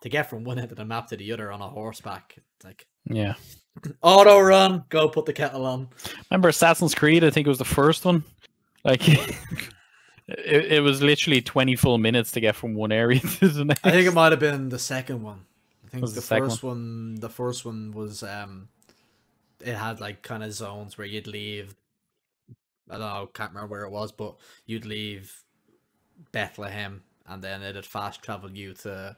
to get from one end of the map to the other on a horseback, it's like Yeah. auto run, go put the kettle on. Remember Assassin's Creed? I think it was the first one. Like it, it was literally twenty full minutes to get from one area to the next. I think it might have been the second one. I think the, the first one? the first one was um it had like kind of zones where you'd leave I don't know, can't remember where it was, but you'd leave Bethlehem and then it'd fast travel you to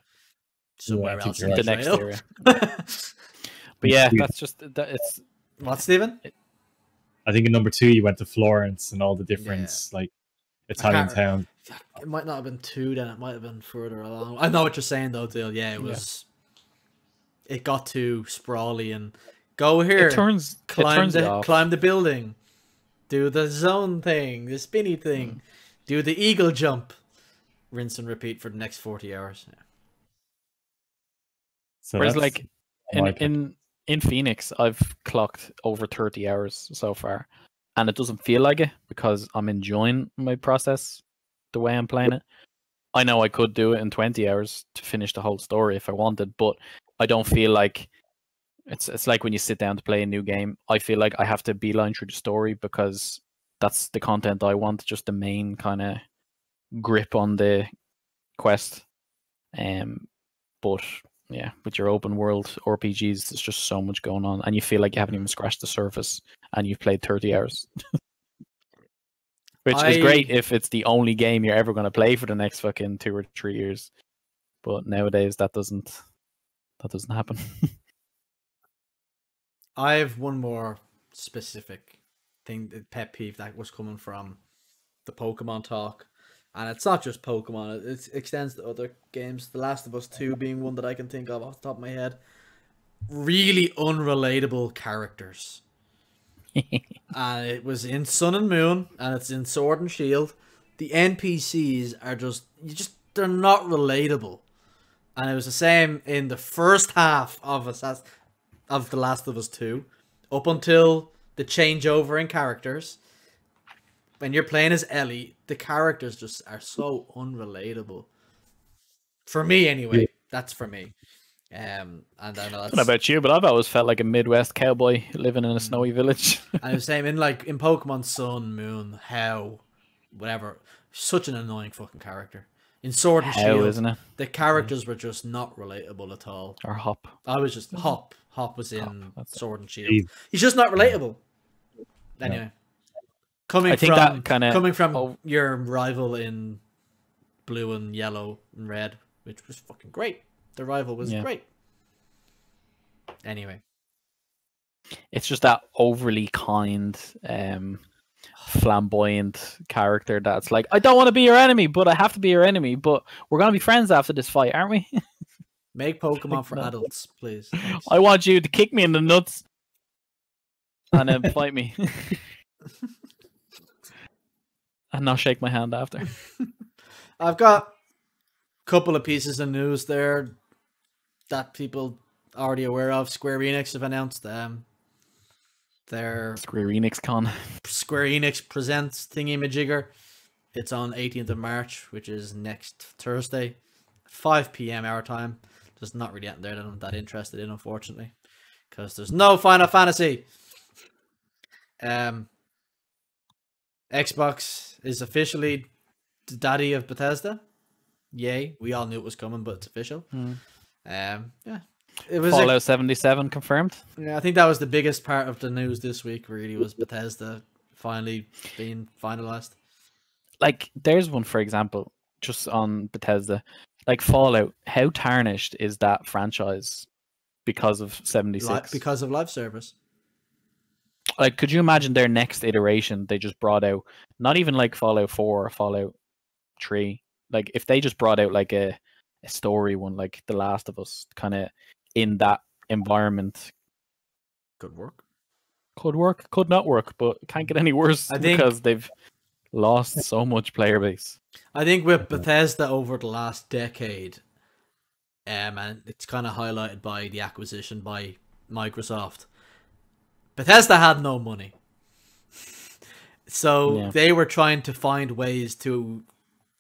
somewhere think else you're in the next Israel. area. But yeah, Yeah. that's just that. It's what, Stephen? I think in number two you went to Florence and all the different like Italian can't- It might not have been two, then it might have been further along. I know what you're saying though, Dill. Yeah, it Yeah. was. It got too sprawly and go here, it turns it climb turns you the off. climb the building, do the zone thing, the spinny thing, Mm. do the eagle jump, rinse and repeat for the next forty hours. So Whereas like in in in Fenyx, I've clocked over thirty hours so far, and it doesn't feel like it because I'm enjoying my process the way I'm playing it. I know I could do it in twenty hours to finish the whole story if I wanted, but I don't feel like it's it's like when you sit down to play a new game. I feel like I have to beeline through the story because that's the content I want, just the main kind of grip on the quest. Um, but yeah, with your open world RPGs, there's just so much going on, and you feel like you haven't even scratched the surface, and you've played 30 hours. Which is great if it's the only game you're ever going to play for the next fucking two or three years. But nowadays, that doesn't that doesn't happen. I have one more specific thing, the pet peeve that was coming from the Pokemon talk, and it's not just Pokemon; it, extends to other games. The Last of Us Two being one that I can think of off the top of my head. Really unrelatable characters, and it was in Sun and Moon, and it's in Sword and Shield. The NPCs are just you just they're not relatable, and it was the same in the first half of Assass- of The Last of Us 2 up until the changeover in characters. When you're playing as Ellie, the characters just are so unrelatable. For me, anyway. Yeah. That's for me. Um, and I know I don't know about you, but I've always felt like a Midwest cowboy living in a snowy village. I was saying in like in Pokemon Sun, Moon, How, whatever, such an annoying fucking character. In Sword and How, Shield, isn't it? the characters were just not relatable at all. Or hop. I was just Hop. Hop was in that's it. Sword and Shield. Jeez. He's just not relatable. Anyway, coming I think from that kinda- coming from oh. your rival in blue and yellow and red, which was fucking great. The rival was Yeah. great. Anyway, It's just that overly kind, um, flamboyant character that's like, I don't want to be your enemy, but I have to be your enemy. But we're gonna be friends after this fight, aren't we? make Pokemon for adults, please. Thanks. I want you to kick me in the nuts and then fight me. and not shake my hand after. I've got a couple of pieces of news there that people already aware of. Square Enix have announced um their Square Enix Con. Square Enix presents Thingy Majigger. It's on 18th of March, which is next Thursday, 5 p.m. our time. Just not really out there that I'm that interested in, unfortunately, because there's no Final Fantasy. Um, Xbox is officially the daddy of Bethesda. Yay! We all knew it was coming, but it's official. Hmm. Um, yeah, it was. a- Fallout 77 confirmed. yeah, I think that was the biggest part of the news this week. Really, was Bethesda finally being finalized. Like, there's one, for example, just on Bethesda. Like Fallout, how tarnished is that franchise because of 76? Li- because of live service. Like could you imagine their next iteration they just brought out not even like fallout 4 or fallout 3 like if they just brought out like a, a story one like the last of us kind of in that environment could work. could work could not work but can't get any worse I think- because they've lost so much player base I think with Bethesda over the last decade, um, and it's kind of highlighted by the acquisition by Microsoft. Bethesda had no money, so Yeah. they were trying to find ways to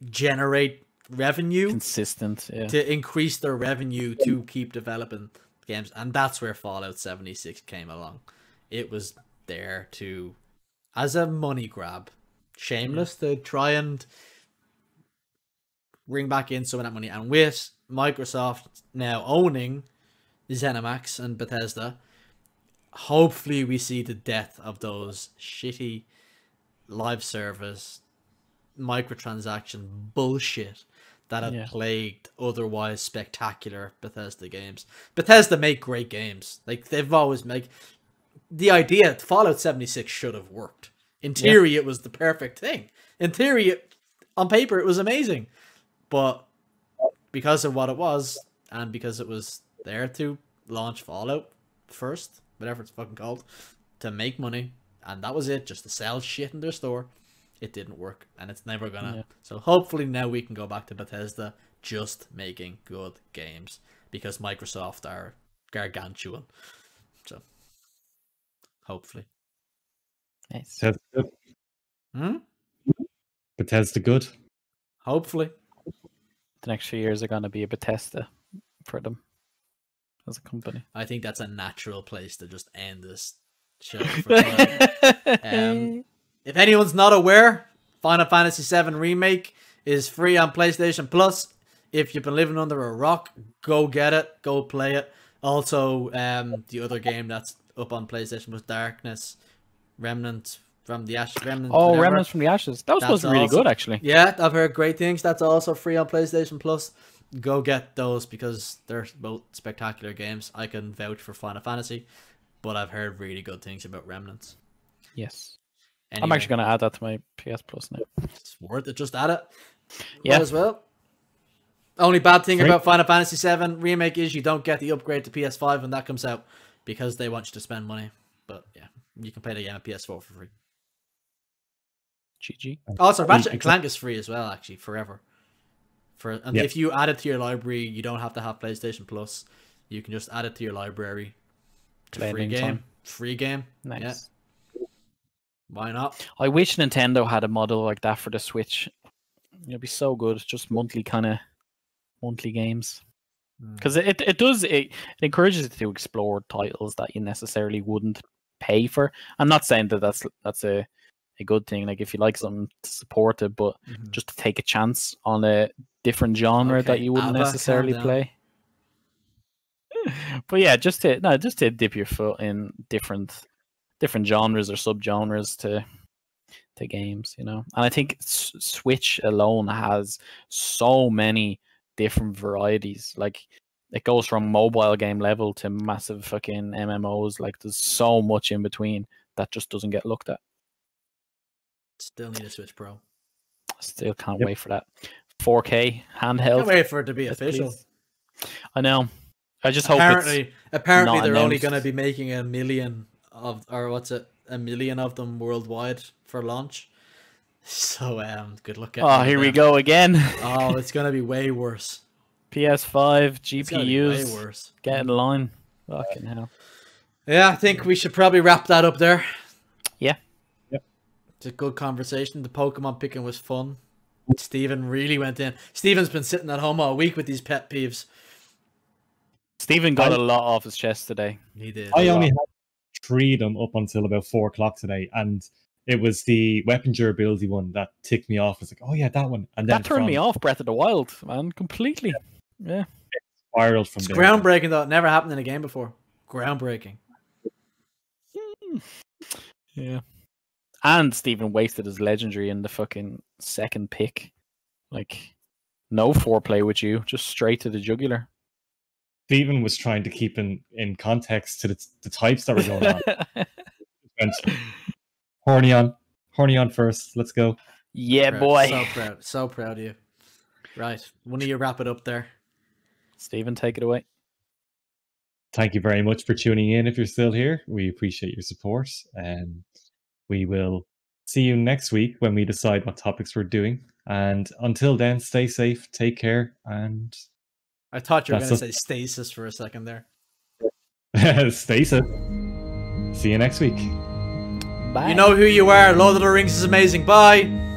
generate revenue. consistent yeah to increase their revenue to keep developing games and that's where fallout 76 came along it was there to as a money grab shameless to try and bring back in some of that money and with microsoft now owning zenimax and bethesda hopefully we see the death of those shitty live service microtransaction bullshit that have Yeah. plagued otherwise spectacular Bethesda games. Bethesda make great games. Like they've always make the idea Fallout 76 should have worked. In theory it was the perfect thing. In theory it, on paper it was amazing. But because of what it was and because it was there to launch Fallout first, whatever it's fucking called, to make money, and that was it, just to sell shit in their store. It didn't work, and it's never gonna. Yeah. So hopefully now we can go back to Bethesda just making good games because Microsoft are gargantuan. So hopefully, Nice. Bethesda good. hmm? Bethesda good. hopefully. The next few years are going to be a Bethesda for them as a company. I think that's a natural place to just end this show. For. Um, if anyone's not aware, Final Fantasy VII Remake is free on PlayStation Plus. If you've been living under a rock, go get it, go play it. Also, um, the other game that's up on PlayStation was Darkness, Remnant from the Ash. Remnant. oh. Remnants from the Ashes. That was supposed to be really also- good, actually. Yeah, I've heard great things. That's also free on PlayStation Plus. Go get those because they're both spectacular games. I can vouch for Final Fantasy, but I've heard really good things about Remnants. Yes. I'm actually going to add that to my PS Plus now. It's worth it. Just add it. Yeah. Might as well. Only bad thing Free. about Final Fantasy VII remake is you don't get the upgrade to PS5 when that comes out because they want you to spend money. But yeah, you can play the game on PS4 for free. GG. Also, Ratchet and exact- Clank is free as well, actually, forever. For and Yeah. if you add it to your library, you don't have to have PlayStation Plus. You can just add it to your library. Play free game. anytime. Free game. Nice. Yeah. Why not? I wish Nintendo had a model like that for the Switch. It'd be so good. Just monthly kind of monthly games. Mm. Because it, it does it, it encourages you to explore titles that you necessarily wouldn't pay for. I'm not saying that that's that's a a good thing. Like if you like something to support it, but Mhm. just to take a chance on a different genre that you wouldn't Abba, necessarily play. But yeah, just to no, just to dip your foot in different different genres or subgenres to to games, you know. And I think S- Switch alone has so many different varieties. Like it goes from mobile game level to massive fucking MMOs. Like there's so much in between that just doesn't get looked at. Still need a Switch Pro. Still can't Yep. wait for that. 4K handheld. Can't wait for it to be official. please. I know. I just hope apparently, it's apparently not they're only going to be making a million of, or what's it, a million of them worldwide for launch. So, um, good luck. getting Oh, them here we go again. Oh, it's going to be way worse. PS5 It's way GPUs worse. get in line. Fucking hell. Yeah, I think we should probably wrap that up there. Yeah. Yep. It's a good conversation. The Pokemon picking was fun. Steven really went in. Steven's been sitting at home all week with these pet peeves. Stephen got I- a lot off his chest today. He did. I only had three of them up until about four o'clock today, and it was the weapon durability one that ticked me off. It's like, oh yeah, that one, and then That turned me off Breath of the Wild, man, completely. Yeah. Spiraled from It's there. groundbreaking though. It never happened in a game before. Groundbreaking. Hmm. Yeah. And Stephen wasted his legendary in the fucking second pick. Like, no foreplay with you, just straight to the jugular. Stephen was trying to keep in in context to the, the types that were going on. Went, horny on, horny on first. Let's go. yeah, Proud- boy. So proud. So proud of you. Right. One of you wrap it up there. Stephen, take it away. Thank you very much for tuning in. If you're still here, we appreciate your support, and we will see you next week when we decide what topics we're doing. And until then, stay safe, take care, and I thought you were going to a- say stasis for a second there. stay safe. See you next week. Bye. You know who you are. Lord of the Rings is amazing. Bye.